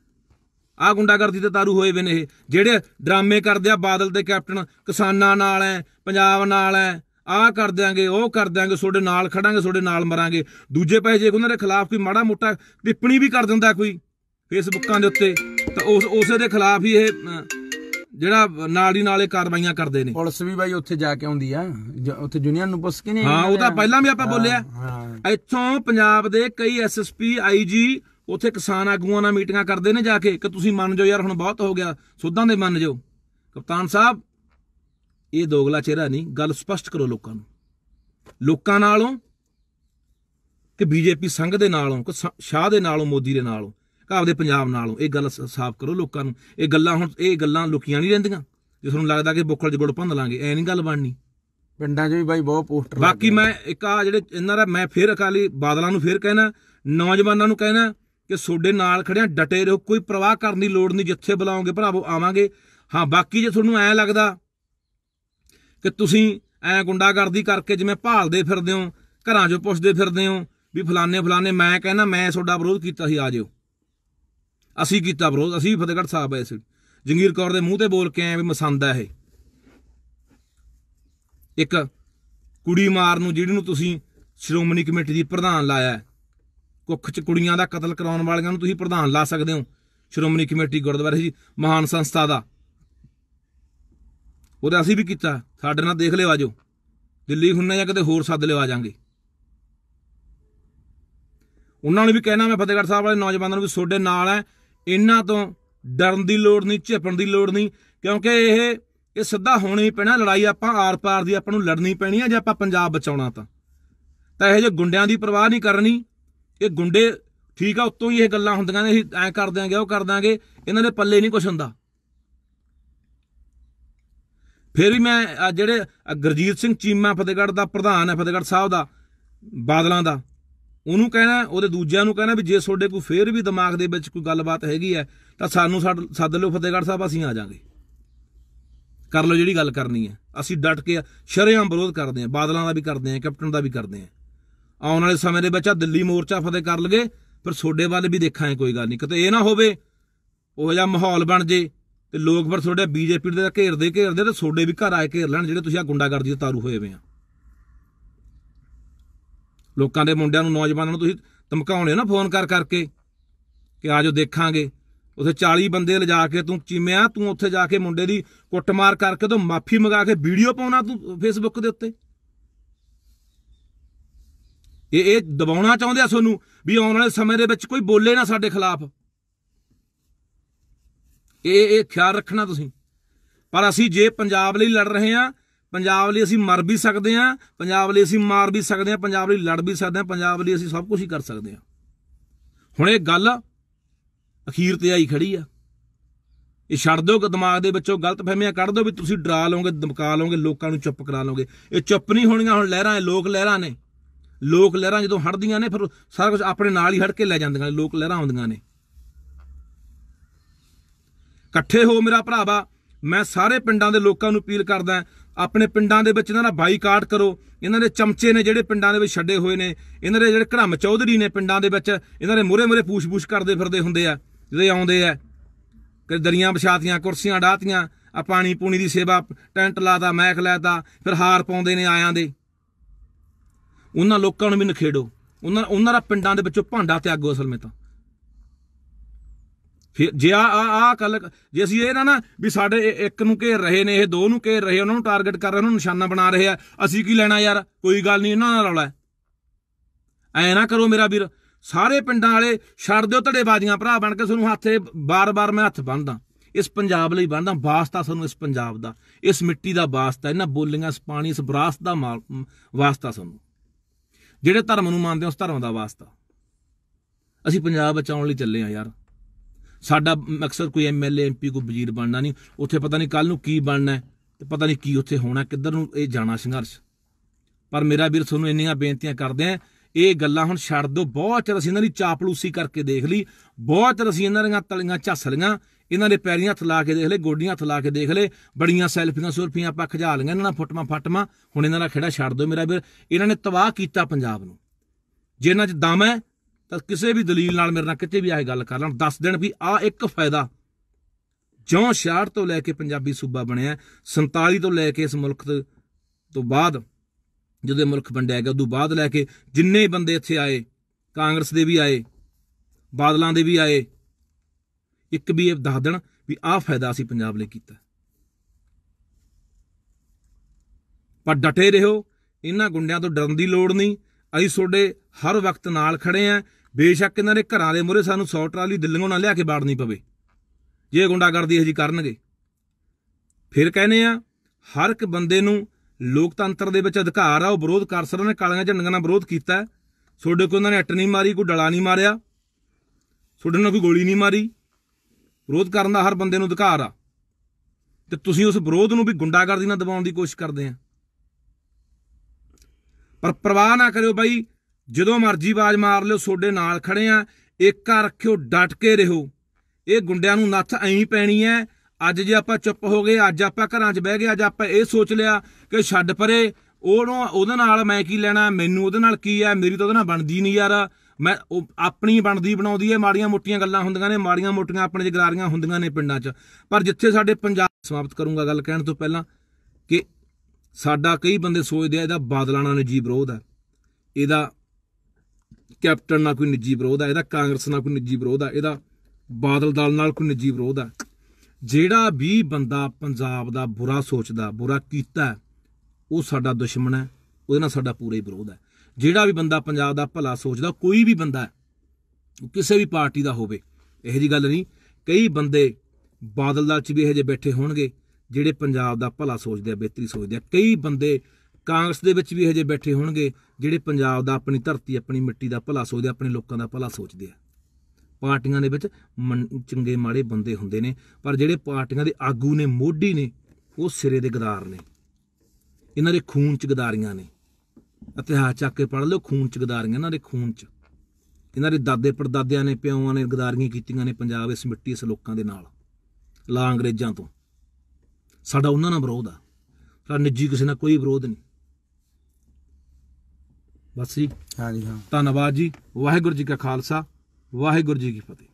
ਆ ਗੁੰਡਾਗਰਦੀ ਤੇ ਤਾਰੂ ਹੋਏ ਵੇ ਨੇ ਇਹ। ਜਿਹੜੇ ਡਰਾਮੇ ਕਰਦੇ ਆ ਬਾਦਲ ਦੇ ਕੈਪਟਨ ਕਿਸਾਨਾਂ ਨਾਲ ਐ ਪੰਜਾਬ ਨਾਲ ਐ ਆਹ ਕਰ ਦਿਆਂਗੇ ਉਹ ਕਰ ਦਿਆਂਗੇ ਤੁਹਾਡੇ ਨਾਲ ਖੜਾਂਗੇ ਤੁਹਾਡੇ ਨਾਲ ਮਰਾਂਗੇ। ਦੂਜੇ ਪਾਸੇ ਜੇ ਉਹਨਾਂ ਦੇ ਖਿਲਾਫ ਕੋਈ ਮਾੜਾ ਮੋਟਾ ਟਿੱਪਣੀ ਵੀ ਕਰ ਦਿੰਦਾ ਕੋਈ ਫੇਸਬੁੱਕਾਂ ਦੇ ਉੱਤੇ ਤਾਂ ਉਸ ਉਸੇ ਦੇ ਖਿਲਾਫ ਹੀ ਇਹ ਜਿਹੜਾ ਨਾਲ ਦੀ ਨਾਲੇ ਕਾਰਵਾਈਆਂ ਕਰਦੇ ਨੇ। ਪੁਲਿਸ ਵੀ ਬਾਈ ਉੱਥੇ ਜਾ ਕੇ ਆਉਂਦੀ ਆ। ਉੱਥੇ ਯੂਨੀਅਨ ਨੂੰ ਪੁੱਛ ਕੇ ਨਹੀਂ ਹਾਂ ਉਹ ਤਾਂ ਪਹਿਲਾਂ ਵੀ ਆਪਾਂ ਬੋਲਿਆ। ਇੱਥੋਂ ਪੰਜਾਬ ਦੇ ਕਈ ਐਸਐਸਪੀ ਆਈਜੀ ਉੱਥੇ ਕਿਸਾਨ ਆਗੂਆਂ ਨਾਲ ਮੀਟਿੰਗਾਂ ਕਰਦੇ ਨੇ ਜਾ ਕੇ ਕਿ ਤੁਸੀਂ ਮੰਨ ਜਾਓ ਯਾਰ ਹੁਣ ਬਹੁਤ ਹੋ ਗਿਆ ਸੁੱਧਾਂ ਦੇ ਮੰਨ ਜਾਓ। ਕਪਤਾਨ ਸਾਹਿਬ ਇਹ ਦੋਗਲਾ ਚਿਹਰਾ ਨਹੀਂ ਗੱਲ ਸਪਸ਼ਟ ਕਰੋ ਲੋਕਾਂ ਨੂੰ। ਲੋਕਾਂ ਨਾਲੋਂ ਕਿ ਬੀਜੇਪੀ ਸੰਘ ਦੇ ਨਾਲੋਂ ਕਿ ਸ਼ਾਹ ਦੇ ਨਾਲੋਂ ਮੋਦੀ ਦੇ ਨਾਲੋਂ ਕਿ ਆਪਦੇ ਪੰਜਾਬ ਨਾਲੋਂ ਇਹ ਗੱਲ ਸਾਫ਼ ਕਰੋ ਲੋਕਾਂ ਨੂੰ। ਇਹ ਗੱਲਾਂ ਹੁਣ ਇਹ ਗੱਲਾਂ ਲੁਕੀਆਂ ਨਹੀਂ ਰਹਿੰਦੀਆਂ। ਜੇ ਤੁਹਾਨੂੰ ਲੱਗਦਾ ਕਿ ਬੁੱਕਲ 'ਚ ਗੁੜ ਭੰਨ ਲਾਂਗੇ ਐ ਨਹੀਂ ਗੱਲ ਬਣਨੀ। ਪਿੰਡਾਂ 'ਚ ਵੀ ਬਾਈ ਬਹੁਤ ਪੋਸਟਰ ਬਾਕੀ ਮੈਂ ਇੱਕ ਆ ਜਿਹੜੇ ਇਹਨਾਂ ਦਾ ਮੈਂ ਫੇਰ ਅਕਾਲੀ ਬਾਦਲਾਂ ਨੂੰ ਫੇਰ ਕਹਿਣਾ ਨੌਜਵਾਨਾਂ ਨੂੰ ਕਹਿਣਾ ਕਿ ਤੁਹਾਡੇ ਨਾਲ ਖੜਿਆ ਡਟੇ ਰਹੋ, ਕੋਈ ਪ੍ਰਵਾਹ ਕਰਨ ਦੀ ਲੋੜ ਨਹੀਂ ਜਿੱਥੇ ਬੁਲਾਓਗੇ ਭਰਾਵੋ, ਆਵਾਂਗੇ। ਹਾਂ, ਬਾਕੀ ਜੇ ਤੁਹਾਨੂੰ ਐ ਲੱਗਦਾ ਕਿ ਤੁਸੀਂ ਐ ਗੁੰਡਾਗਰਦੀ ਕਰਕੇ ਜਿਵੇਂ ਭਾਲਦੇ ਫਿਰਦੇ ਹੋ, ਘਰਾਂ 'ਚੋਂ ਪੁੱਛਦੇ ਫਿਰਦੇ ਹੋ ਵੀ ਫਲਾਣੇ ਫਲਾਣੇ, ਮੈਂ ਕਹਿੰਦਾ, ਮੈਂ ਤੁਹਾਡਾ ਵਿਰੋਧ ਕੀਤਾ ਸੀ, ਆ ਜਿਓ ਅਸੀਂ ਕੀਤਾ ਵਿਰੋਧ, ਅਸੀਂ ਵੀ ਫਤਿਹਗੜ੍ਹ ਸਾਹਿਬ ਆਏ ਸੀ। ਜੰਗੀਰ ਕੌਰ ਦੇ ਮੂੰਹ ਤੇ ਬੋਲ ਕੇ ਆਏ ਵੀ ਮਸੰਦ ਆ ਇਹ। ਇੱਕ ਕੁੜੀ ਮਾਰ ਨੂੰ ਜਿਹੜੀ ਨੂੰ ਤੁਸੀਂ ਸ਼੍ਰੋਮਣੀ ਕਮੇਟੀ ਦੀ ਪ੍ਰਧਾਨ ਲਾਇਆ ਕੁੱਖ 'ਚ ਕੁੜੀਆਂ ਦਾ ਕਤਲ ਕਰਾਉਣ ਵਾਲਿਆਂ ਨੂੰ ਤੁਸੀਂ ਪ੍ਰਧਾਨ ਲਾ ਸਕਦੇ ਹੋ। ਸ਼੍ਰੋਮਣੀ ਕਮੇਟੀ ਗੁਰਦੁਆਰੇ ਜੀ, ਮਹਾਨ ਸੰਸਥਾ ਦਾ। ਉਹਦਾ ਅਸੀਂ ਵੀ ਕੀਤਾ। ਸਾਡੇ ਨਾਲ ਦੇਖ ਲਿਓ ਆਜੋ। ਦਿੱਲੀ ਹੁੰਨੇ ਜਾਂ ਕਿਤੇ ਹੋਰ ਸੱਦ ਲਿਓ ਆ ਜਾਾਂਗੇ। ਉਹਨਾਂ ਨੂੰ ਵੀ ਕਹਿਣਾ ਮੈਂ ਫਤਿਹਗੜ੍ਹ ਸਾਹਿਬ ਵਾਲੇ ਨੌਜਵਾਨਾਂ ਨੂੰ ਵੀ ਤੁਹਾਡੇ ਨਾਲ ਹੈ ਇਹਨਾਂ ਤੋਂ ਡਰਨ ਦੀ ਲੋੜ ਨਹੀਂ, ਝਿਪਣ ਦੀ ਲੋੜ ਨਹੀਂ। ਕਿਉਂਕਿ ਇਹ ਇਹ ਸਿੱਧਾ ਹੋਣਾ ਹੀ ਪੈਣਾ। ਲੜਾਈ ਆਪਾਂ ਆਰ-ਪਾਰ ਦੀ ਆਪਾਂ ਨੂੰ ਲੜਨੀ ਪੈਣੀ ਹੈ ਜੇ ਆਪਾਂ ਪੰਜਾਬ ਬਚਾਉਣਾ ਤਾਂ। ਤਾਂ ਇਹ ਜੇ ਗੁੰਡਿਆਂ ਦੀ ਪਰਵਾਹ ਨਹੀਂ ਕਰਨੀ। ਇਹ ਗੁੰਡੇ ਠੀਕ ਆ, ਉੱਤੋਂ ਹੀ ਇਹ ਗੱਲਾਂ ਹੁੰਦੀਆਂ ਨੇ, ਅਸੀਂ ਐਂ ਕਰ ਦਿਆਂਗੇ, ਉਹ ਕਰ ਦਾਂਗੇ ਇਹਨਾਂ ਦੇ ਪੱਲੇ ਨਹੀਂ ਕੁਛ ਹੁੰਦਾ। ਫਿਰ ਵੀ ਮੈਂ ਜਿਹੜੇ ਗੁਰਜੀਤ ਸਿੰਘ ਚੀਮਾ ਫਤਿਹਗੜ੍ਹ ਦਾ ਪ੍ਰਧਾਨ ਹੈ ਫਤਿਹਗੜ੍ਹ ਸਾਹਿਬ ਦਾ, ਬਾਦਲਾਂ ਦਾ, ਉਹਨੂੰ ਕਹਿਣਾ, ਉਹਦੇ ਦੂਜਿਆਂ ਨੂੰ ਕਹਿਣਾ ਵੀ ਜੇ ਤੁਹਾਡੇ ਕੋਈ ਫੇਰ ਵੀ ਦਿਮਾਗ ਦੇ ਵਿੱਚ ਕੋਈ ਗੱਲਬਾਤ ਹੈਗੀ ਹੈ, ਤਾਂ ਸਾਨੂੰ ਸੱਦ- ਸੱਦ ਲਿਓ ਫਤਿਹਗੜ੍ਹ ਸਾਹਿਬ, ਅਸੀਂ ਆ ਜਾਾਂਗੇ। ਕਰ ਲਓ ਜਿਹੜੀ ਗੱਲ ਕਰਨੀ ਹੈ। ਅਸੀਂ ਡਟ ਕੇ ਸ਼ਰੇਆਮ ਵਿਰੋਧ ਕਰਦੇ ਹਾਂ, ਬਾਦਲਾਂ ਦਾ ਵੀ ਕਰਦੇ ਹਾਂ, ਕੈਪਟਨ ਦਾ ਵੀ ਕਰਦੇ ਹਾਂ। ਆਉਣ ਵਾਲੇ ਸਮੇਂ ਦੇ ਵਿੱਚ ਆ ਦਿੱਲੀ ਮੋਰਚਾ ਫਤਿਹ ਕਰ ਲਗੇ ਫਿਰ ਤੁਹਾਡੇ ਵੱਲ ਵੀ ਦੇਖਾਂਗੇ ਕੋਈ ਗੱਲ ਨਹੀਂ। ਕਿਤੇ ਇਹ ਨਾ ਹੋਵੇ, ਉਹ ਜਿਹਾ ਮਾਹੌਲ ਬਣ ਜੇ, ਤੇ ਲੋਕ ਫਿਰ ਤੁਹਾਡੇ ਬੀਜੇਪੀ ਦੇ ਘੇਰਦੇ ਘੇਰਦੇ ਤੇ ਤੁਹਾਡੇ ਵੀ ਘਰ ਆਏ ਘੇਰ ਲੈਣ ਜਿਹੜੇ ਤੁਸੀਂ ਆ ਗੁੰਡਾਗਰਦੀ ਦੇ ਤਾਰੂ ਹੋਏ ਵੇ ਆ। ਲੋਕਾਂ ਦੇ ਮੁੰਡਿਆਂ ਨੂੰ, ਨੌਜਵਾਨਾਂ ਨੂੰ ਤੁਸੀਂ ਧਮਕਾਉਣੇ ਹੋ ਨਾ ਫੋਨ ਕਰ ਕਰਕੇ ਕਿ ਆਜੋ ਦੇਖਾਂਗੇ। ਉਥੇ 40 ਬੰਦੇ ਲਿਜਾ ਕੇ ਤੂੰ ਚੀਮਿਆ, ਤੂੰ ਉੱਥੇ ਜਾ ਕੇ ਮੁੰਡੇ ਦੀ ਕੁੱਟਮਾਰ ਕਰਕੇ ਤੂੰ ਮਾਫੀ ਮੰਗਾ ਕੇ ਵੀਡੀਓ ਪਾਉਣਾ ਤੂੰ ਫੇਸਬੁੱਕ ਦੇ ਉੱਤੇ। ਇਹ ਇਹ ਦਬਾਉਣਾ ਚਾਹੁੰਦੇ ਆ ਤੁਹਾਨੂੰ ਵੀ ਆਉਣ ਵਾਲੇ ਸਮੇਂ ਦੇ ਵਿੱਚ ਕੋਈ ਬੋਲੇ ਨਾ ਸਾਡੇ ਖਿਲਾਫ। ਇਹ ਇਹ ਖਿਆਲ ਰੱਖਣਾ ਤੁਸੀਂ। ਪਰ ਅਸੀਂ ਜੇ ਪੰਜਾਬ ਲਈ ਲੜ ਰਹੇ ਹਾਂ, ਪੰਜਾਬ ਲਈ ਅਸੀਂ ਮਰ ਵੀ ਸਕਦੇ ਹਾਂ, ਪੰਜਾਬ ਲਈ ਅਸੀਂ ਮਾਰ ਵੀ ਸਕਦੇ ਹਾਂ, ਪੰਜਾਬ ਲਈ ਲੜ ਵੀ ਸਕਦੇ ਹਾਂ, ਪੰਜਾਬ ਲਈ ਅਸੀਂ ਸਭ ਕੁਝ ਹੀ ਕਰ ਸਕਦੇ ਹਾਂ। ਹੁਣ ਇਹ ਗੱਲ ਅਖੀਰ ਤੇ ਆਈ ਖੜੀ ਆ। ਇਹ ਛੱਡ ਦਿਓ ਕਿ ਦਿਮਾਗ ਦੇ ਵਿੱਚੋਂ ਗਲਤ ਫਹਿਮੀਆਂ ਕੱਢ ਦਿਓ ਵੀ ਤੁਸੀਂ ਡਰਾ ਲਓਗੇ ਦਮਕਾ ਲਓਗੇ, ਲੋਕਾਂ ਨੂੰ ਚੁੱਪ ਕਰਾ ਲਓਗੇ। ਇਹ ਚੁੱਪ ਨਹੀਂ ਹੋਣੀਆਂ ਹੁਣ ਲਹਿਰਾਂ, ਇਹ ਲੋਕ ਲਹਿਰਾਂ ਨੇ। ਲੋਕ ਲਹਿਰਾਂ ਜਦੋਂ ਹਟਦੀਆਂ ਨੇ, ਫਿਰ ਸਾਰਾ ਕੁਝ ਆਪਣੇ ਨਾਲ ਹੀ ਹਟ ਕੇ ਲੈ ਜਾਂਦੀਆਂ ਨੇ, ਲੋਕ ਲਹਿਰਾਂ ਆਉਂਦੀਆਂ ਨੇ। ਇਕੱਠੇ ਹੋ ਮੇਰਾ ਭਰਾਵਾ, ਮੈਂ ਸਾਰੇ ਪਿੰਡਾਂ ਦੇ ਲੋਕਾਂ ਨੂੰ ਅਪੀਲ ਕਰਦਾ ਆਪਣੇ ਪਿੰਡਾਂ ਦੇ ਵਿੱਚ ਇਹਨਾਂ ਦਾ ਬਾਈਕਾਟ ਕਰੋ। ਇਹਨਾਂ ਦੇ ਚਮਚੇ ਨੇ ਜਿਹੜੇ ਪਿੰਡਾਂ ਦੇ ਵਿੱਚ ਛੱਡੇ ਹੋਏ ਨੇ, ਇਹਨਾਂ ਦੇ ਜਿਹੜੇ ਘੜਮ ਚੌਧਰੀ ਨੇ ਪਿੰਡਾਂ ਦੇ ਵਿੱਚ, ਇਹਨਾਂ ਦੇ ਮੂਰੇ ਮੂਰੇ ਪੂਛ-ਪੂਛ ਕਰਦੇ ਫਿਰਦੇ ਹੁੰਦੇ ਆ, ਜਿਹੜੇ ਆਉਂਦੇ ਆ। ਕਿ ਦਰੀਆਂ ਵਿਛਾਤੀਆਂ, ਕੁਰਸੀਆਂ ਡਾਹਤੀਆਂ, ਆ ਪਾਣੀ ਪੂਣੀ ਦੀ ਸੇਵਾ, ਟੈਂਟ ਲਾਤਾ, ਮੈਕ ਲਾਤਾ, ਫਿਰ ਹਾਰ ਪਾਉਂਦੇ ਨੇ ਆਇਆਂ ਦੇ। ਉਹਨਾਂ ਲੋਕਾਂ ਨੂੰ ਵੀ ਨਖੇੜੋ। ਉਹਨਾਂ ਉਹਨਾਂ ਦਾ ਪਿੰਡਾਂ ਦੇ ਵਿੱਚੋਂ ਭਾਂਡਾ ਤਿਆਗੋ ਅਸਲ ਵਿੱਚ ਤਾਂ। ਫਿਰ ਜੇ ਆ ਆ ਆ ਕੱਲ ਜੇ ਅਸੀਂ ਇਹ ਨਾ ਨਾ ਵੀ ਸਾਡੇ ਇੱਕ ਨੂੰ ਘੇਰ ਰਹੇ ਨੇ, ਇਹ ਦੋ ਨੂੰ ਘੇਰ ਰਹੇ, ਉਹਨਾਂ ਨੂੰ ਟਾਰਗੇਟ ਕਰ ਰਹੇ, ਉਹਨਾਂ ਨੂੰ ਨਿਸ਼ਾਨਾ ਬਣਾ ਰਹੇ ਆ, ਅਸੀਂ ਕੀ ਲੈਣਾ ਯਾਰ? ਕੋਈ ਗੱਲ ਨਹੀਂ ਉਹਨਾਂ ਨਾਲ ਰੌਲਾ ਐ ਨਾ ਕਰੋ ਮੇਰਾ ਵੀਰ, ਸਾਰੇ ਪਿੰਡਾਂ ਵਾਲੇ ਛੱਡ ਦਿਓ ਧੜੇਬਾਜ਼ੀਆਂ, ਭਰਾ ਬਣ ਕੇ ਤੁਹਾਨੂੰ ਹੱਥੇ ਬਾਰ-ਬਾਰ ਮੈਂ ਹੱਥ ਬੰਨਦਾ। ਇਸ ਪੰਜਾਬ ਲਈ ਬੰਨਦਾ, ਵਾਸਤਾ ਸਾਨੂੰ ਇਸ ਪੰਜਾਬ ਦਾ, ਇਸ ਮਿੱਟੀ ਦਾ ਵਾਸਤਾ, ਇਹਨਾਂ ਬੋਲੀਆਂ, ਇਸ ਪਾਣੀ, ਇਸ ਵਿਰਾਸਤ ਦਾ ਮਾਲ- ਵਾਸਤਾ ਸਾਨੂੰ। ਜਿਹੜੇ ਧਰਮ ਨੂੰ ਮੰਨਦੇ ਉਸ ਧਰਮ ਦਾ ਵਾਸਤਾ। ਅਸੀਂ ਪੰਜਾਬ ਬਚਾਉਣ ਲਈ ਚੱਲੇ ਆ ਯਾਰ। ਸਾਡਾ ਮਕਸਦ ਕੋਈ ਐਮਐਲਏ ਐਮਪੀ ਕੋਈ ਵਜ਼ੀਰ ਬਣਨਾ ਨਹੀਂ। ਉੱਥੇ ਪਤਾ ਨਹੀਂ ਕੱਲ ਨੂੰ ਕੀ ਬਣਨਾ ਹੈ, ਤੇ ਪਤਾ ਨਹੀਂ ਕੀ ਉੱਥੇ ਹੋਣਾ ਕਿੱਧਰ ਨੂੰ ਇਹ ਜਾਣਾ ਸੰਘਰਸ਼। ਪਰ ਮੇਰਾ ਵੀਰ ਤੁਹਾਨੂੰ ਇੰਨੀਆਂ ਬੇਨਤੀਆਂ ਕਰਦੇ ਆ ਇਹ ਗੱਲਾਂ ਹੁਣ ਛੱਡ ਦਿਓ। ਬਹੁਤ ਚਿਰ ਅਸੀਂ ਇਹਨਾਂ ਦੀ ਚਾਪਲੂਸੀ ਕਰਕੇ ਦੇਖ ਲਈ ਬਹੁਤ ਚਿਰ ਅਸੀਂ ਇਹਨਾਂ ਦੀਆਂ ਤਲੀਆਂ ਝੱਸ ਲਈਆਂ। ਇਹਨਾਂ ਦੇ ਪੈਰੀਂ ਹੱਥ ਲਾ ਕੇ ਦੇਖ ਲਏ ਗੋਡੀਆਂ ਹੱਥ ਲਾ ਕੇ ਦੇਖ ਲਏ ਬੜੀਆਂ ਸੈਲਫੀਆਂ ਸੁਰਫੀਆਂ ਆਪਾਂ ਖਜਾ ਲਈਆਂ, ਇਹਨਾਂ ਨਾਲ ਫੁੱਟਵਾਂ ਫਾਟਵਾਂ ਹੁਣ ਇਹਨਾਂ ਦਾ ਖੇੜਾ ਛੱਡ ਦਿਓ ਮੇਰਾ ਵੀਰ। ਇਹਨਾਂ ਨੇ ਤਬਾਹ ਕੀਤਾ ਪੰਜਾਬ ਨੂੰ। ਜੇ ਇਹਨਾਂ 'ਚ ਦਮ ਹੈ, ਤਾਂ ਕਿਸੇ ਵੀ ਦਲੀਲ ਨਾਲ ਮੇਰੇ ਨਾਲ ਕਿਤੇ ਵੀ ਆਏ ਗੱਲ ਕਰ ਲੈਣ, ਦੱਸ ਦੇਣ ਵੀ ਆ ਇੱਕ ਫਾਇਦਾ। ਜਿਉਂ 66 ਤੋਂ ਲੈ ਕੇ ਪੰਜਾਬੀ ਸੂਬਾ ਬਣਿਆ 47 ਤੋਂ ਲੈ ਕੇ ਇਸ ਮੁਲਕ ਤੋਂ- ਬਾਅਦ, ਜਦੋਂ ਇਹ ਮੁਲਕ ਵੰਡਿਆ ਗਿਆ, ਉਦੋਂ ਬਾਅਦ ਲੈ ਕੇ ਜਿੰਨੇ ਬੰਦੇ ਇੱਥੇ ਆਏ, ਕਾਂਗਰਸ ਦੇ ਵੀ ਆਏ, ਬਾਦਲਾਂ ਦੇ ਵੀ ਆਏ ਇੱਕ ਵੀ ਇਹ ਦੱਸ ਦੇਣ ਵੀ ਆਹ ਫਾਇਦਾ ਅਸੀਂ ਪੰਜਾਬ ਲਈ ਕੀਤਾ। ਪਰ ਡਟੇ ਰਹੋ, ਇਹਨਾਂ ਗੁੰਡਿਆਂ ਤੋਂ ਡਰਨ ਦੀ ਲੋੜ ਨਹੀਂ। ਅਸੀਂ ਤੁਹਾਡੇ ਹਰ ਵਕਤ ਨਾਲ ਖੜੇ ਆਂ। ਬੇਸ਼ੱਕ ਇਹਨਾਂ ਦੇ ਘਰਾਂ ਦੇ ਮੂਹਰੇ ਸਾਨੂੰ 100 ਟਰਾਲੀ ਦਿੱਲੀੋਂ ਨਾ ਲਿਆ ਕੇ ਬਾੜਨੀ ਪਵੇ। ਜੇ ਗੁੰਡਾਗਰਦੀ ਇਹ ਜੀ ਕਰਨਗੇ। ਫਿਰ ਕਹਿੰਦੇ ਆ, ਹਰ ਇੱਕ ਬੰਦੇ ਨੂੰ ਲੋਕਤੰਤਰ ਦੇ ਵਿੱਚ ਅਧਿਕਾਰ ਆ, ਉਹ ਵਿਰੋਧ ਕਰ ਸਕਦਾ ਨੇ ਕਾਲੀਆਂ ਝੰਡੀਆਂ ਨਾਲ ਵਿਰੋਧ ਕੀਤਾ। ਤੁਹਾਡੇ ਕੋਲ ਉਹਨਾਂ ਨੇ ਅੱਟ ਨਹੀਂ ਮਾਰੀ, ਕੋਈ ਡਲਾ ਨਹੀਂ ਮਾਰਿਆ। ਤੁਹਾਡੇ ਨਾਲ ਕੋਈ ਗੋਲੀ ਨਹੀਂ ਮਾਰੀ। ਵਿਰੋਧ ਕਰਨ ਦਾ ਹਰ ਬੰਦੇ ਨੂੰ ਅਧਿਕਾਰ ਆ। ਤੇ ਤੁਸੀਂ ਉਸ ਵਿਰੋਧ ਨੂੰ ਵੀ ਗੁੰਡਾਗਰਦੀ ਨਾਲ ਦਬਾਉਣ ਦੀ ਕੋਸ਼ਿਸ਼ ਕਰਦੇ ਆ। ਪਰ ਪਰਵਾਹ ਨਾ ਕਰਿਓ ਬਾਈ, ਜਦੋਂ ਮਰਜ਼ੀ ਆਵਾਜ਼ ਮਾਰ ਲਿਓ ਤੁਹਾਡੇ ਨਾਲ ਖੜੇ ਆ, ਏਕਾ ਰੱਖਿਓ, ਡਟ ਕੇ ਰਹੋ। ਇਹ ਗੁੰਡਿਆਂ ਨੂੰ ਨੱਥ ਐਂ ਪੈਣੀ ਐ। ਅੱਜ ਜੇ ਆਪਾਂ ਚੁੱਪ ਹੋ ਗਏ, ਅੱਜ ਆਪਾਂ ਘਰਾਂ 'ਚ ਬਹਿ ਗਏ, ਅੱਜ ਆਪਾਂ ਇਹ ਸੋਚ ਲਿਆ ਕਿ ਛੱਡ ਪਰੇ, ਉਹਨੂੰ ਉਹਦੇ ਨਾਲ ਮੈਂ ਕੀ ਲੈਣਾ, ਮੈਨੂੰ ਉਹਦੇ ਨਾਲ ਕੀ ਐ, ਮੇਰੀ ਤਾਂ ਉਹਦੇ ਨਾਲ ਬਣਦੀ ਨਹੀਂ ਯਾਰ। ਮੈਂ ਉਹ ਆਪਣੀ ਬਣਦੀ ਬਣਾਉਂਦੀ ਹੈ, ਮਾੜੀਆਂ ਮੋਟੀਆਂ ਗੱਲਾਂ ਹੁੰਦੀਆਂ ਨੇ, ਮਾੜੀਆਂ ਮੋਟੀਆਂ ਆਪਣੇ ਜਗਰਾਰੀਆਂ ਹੁੰਦੀਆਂ ਨੇ ਪਿੰਡਾਂ 'ਚ। ਪਰ ਜਿੱਥੇ ਸਾਡੇ ਪੰਜਾਬ ਸਮਾਪਤ ਕਰੂੰਗਾ ਗੱਲ ਕਹਿਣ ਤੋਂ ਪਹਿਲਾਂ ਕਿ ਸਾਡਾ ਕਈ ਬੰਦੇ ਸੋਚਦੇ ਆ, ਇਹਦਾ ਬਾਦਲਾਂ ਨਾਲ ਨਿੱਜੀ ਵਿਰੋਧ ਹੈ ਇਹਦਾ ਕੈਪਟਨ ਨਾਲ ਕੋਈ ਨਿੱਜੀ ਵਿਰੋਧ ਹੈ ਇਹਦਾ ਕਾਂਗਰਸ ਨਾਲ ਕੋਈ ਨਿੱਜੀ ਵਿਰੋਧ ਹੈ ਇਹਦਾ ਬਾਦਲ ਦਲ ਨਾਲ ਕੋਈ ਨਿੱਜੀ ਵਿਰੋਧ ਹੈ ਜਿਹੜਾ ਵੀ ਬੰਦਾ ਪੰਜਾਬ ਦਾ ਬੁਰਾ ਸੋਚਦਾ, ਬੁਰਾ ਕੀਤਾ, ਉਹ ਸਾਡਾ ਦੁਸ਼ਮਣ ਹੈ, ਉਹਦੇ ਨਾਲ ਸਾਡਾ ਪੂਰਾ ਹੀ ਵਿਰੋਧ ਹੈ। ਜਿਹੜਾ ਵੀ ਬੰਦਾ ਪੰਜਾਬ ਦਾ ਭਲਾ ਸੋਚਦਾ ਕੋਈ ਵੀ ਬੰਦਾ ਕਿਸੇ ਵੀ ਪਾਰਟੀ ਦਾ ਹੋਵੇ ਇਹੋ ਜੀ ਗੱਲ ਨਹੀਂ। ਕਈ ਬੰਦੇ ਬਾਦਲ ਦਲ ਚ ਵੀ ਇਹੋ ਜਿਹੇ ਬੈਠੇ ਹੋਣਗੇ ਜਿਹੜੇ ਪੰਜਾਬ ਦਾ ਭਲਾ ਸੋਚਦੇ ਆ ਬਿਹਤਰੀ ਸੋਚਦੇ ਆ। ਕਈ ਬੰਦੇ ਕਾਂਗਰਸ ਦੇ ਵਿੱਚ ਵੀ ਇਹੋ ਜਿਹੇ ਬੈਠੇ ਹੋਣਗੇ ਜਿਹੜੇ ਪੰਜਾਬ ਦਾ ਆਪਣੀ ਧਰਤੀ ਆਪਣੀ ਮਿੱਟੀ ਦਾ ਭਲਾ ਸੋਚਦੇ ਆ, ਆਪਣੇ ਲੋਕਾਂ ਦਾ ਭਲਾ ਸੋਚਦੇ ਆ। ਪਾਰਟੀਆਂ ਦੇ ਵਿੱਚ ਮਨ- ਚੰਗੇ ਮਾੜੇ ਬੰਦੇ ਹੁੰਦੇ ਨੇ ਪਰ ਜਿਹੜੇ ਪਾਰਟੀਆਂ ਦੇ ਆਗੂ ਨੇ ਮੋਢੀ ਨੇ ਉਹ ਸਿਰੇ ਦੇ ਗਦਾਰ ਨੇ। ਇਹਨਾਂ ਦੇ ਖੂਨ ਚ ਗਦਾਰੀਆਂ ਨੇ। ਇਤਿਹਾਸ ਚੱਕ ਕੇ ਪੜ੍ਹ ਲਓ ਖੂਨ ਚ ਗਦਾਰੀਆਂ ਇਹਨਾਂ ਦੇ ਖੂਨ ਚ। ਇਹਨਾਂ ਦੇ ਦਾਦੇ ਪੜਦਾਦਿਆਂ ਨੇ ਪਿਓਾਂ ਨੇ ਗਦਾਰੀਆਂ ਕੀਤੀਆਂ ਨੇ ਪੰਜਾਬ ਇਸ ਮਿੱਟੀ ਇਸ ਲੋਕਾਂ ਦੇ ਨਾਲ ਲਾ ਅੰਗਰੇਜ਼ਾਂ ਤੋਂ। ਸਾਡਾ ਉਹਨਾਂ ਨਾਲ ਵਿਰੋਧ ਆ। ਸਾਡਾ ਨਿੱਜੀ ਕਿਸੇ ਨਾਲ ਕੋਈ ਵਿਰੋਧ ਨਹੀਂ। ਬਸ ਜੀ। ਹਾਂਜੀ ਹਾਂ। ਧੰਨਵਾਦ ਜੀ। ਵਾਹਿਗੁਰੂ ਜੀ ਕਾ ਖਾਲਸਾ ਵਾਹਿਗੁਰੂ ਜੀ ਕੀ ਫਤਿਹ।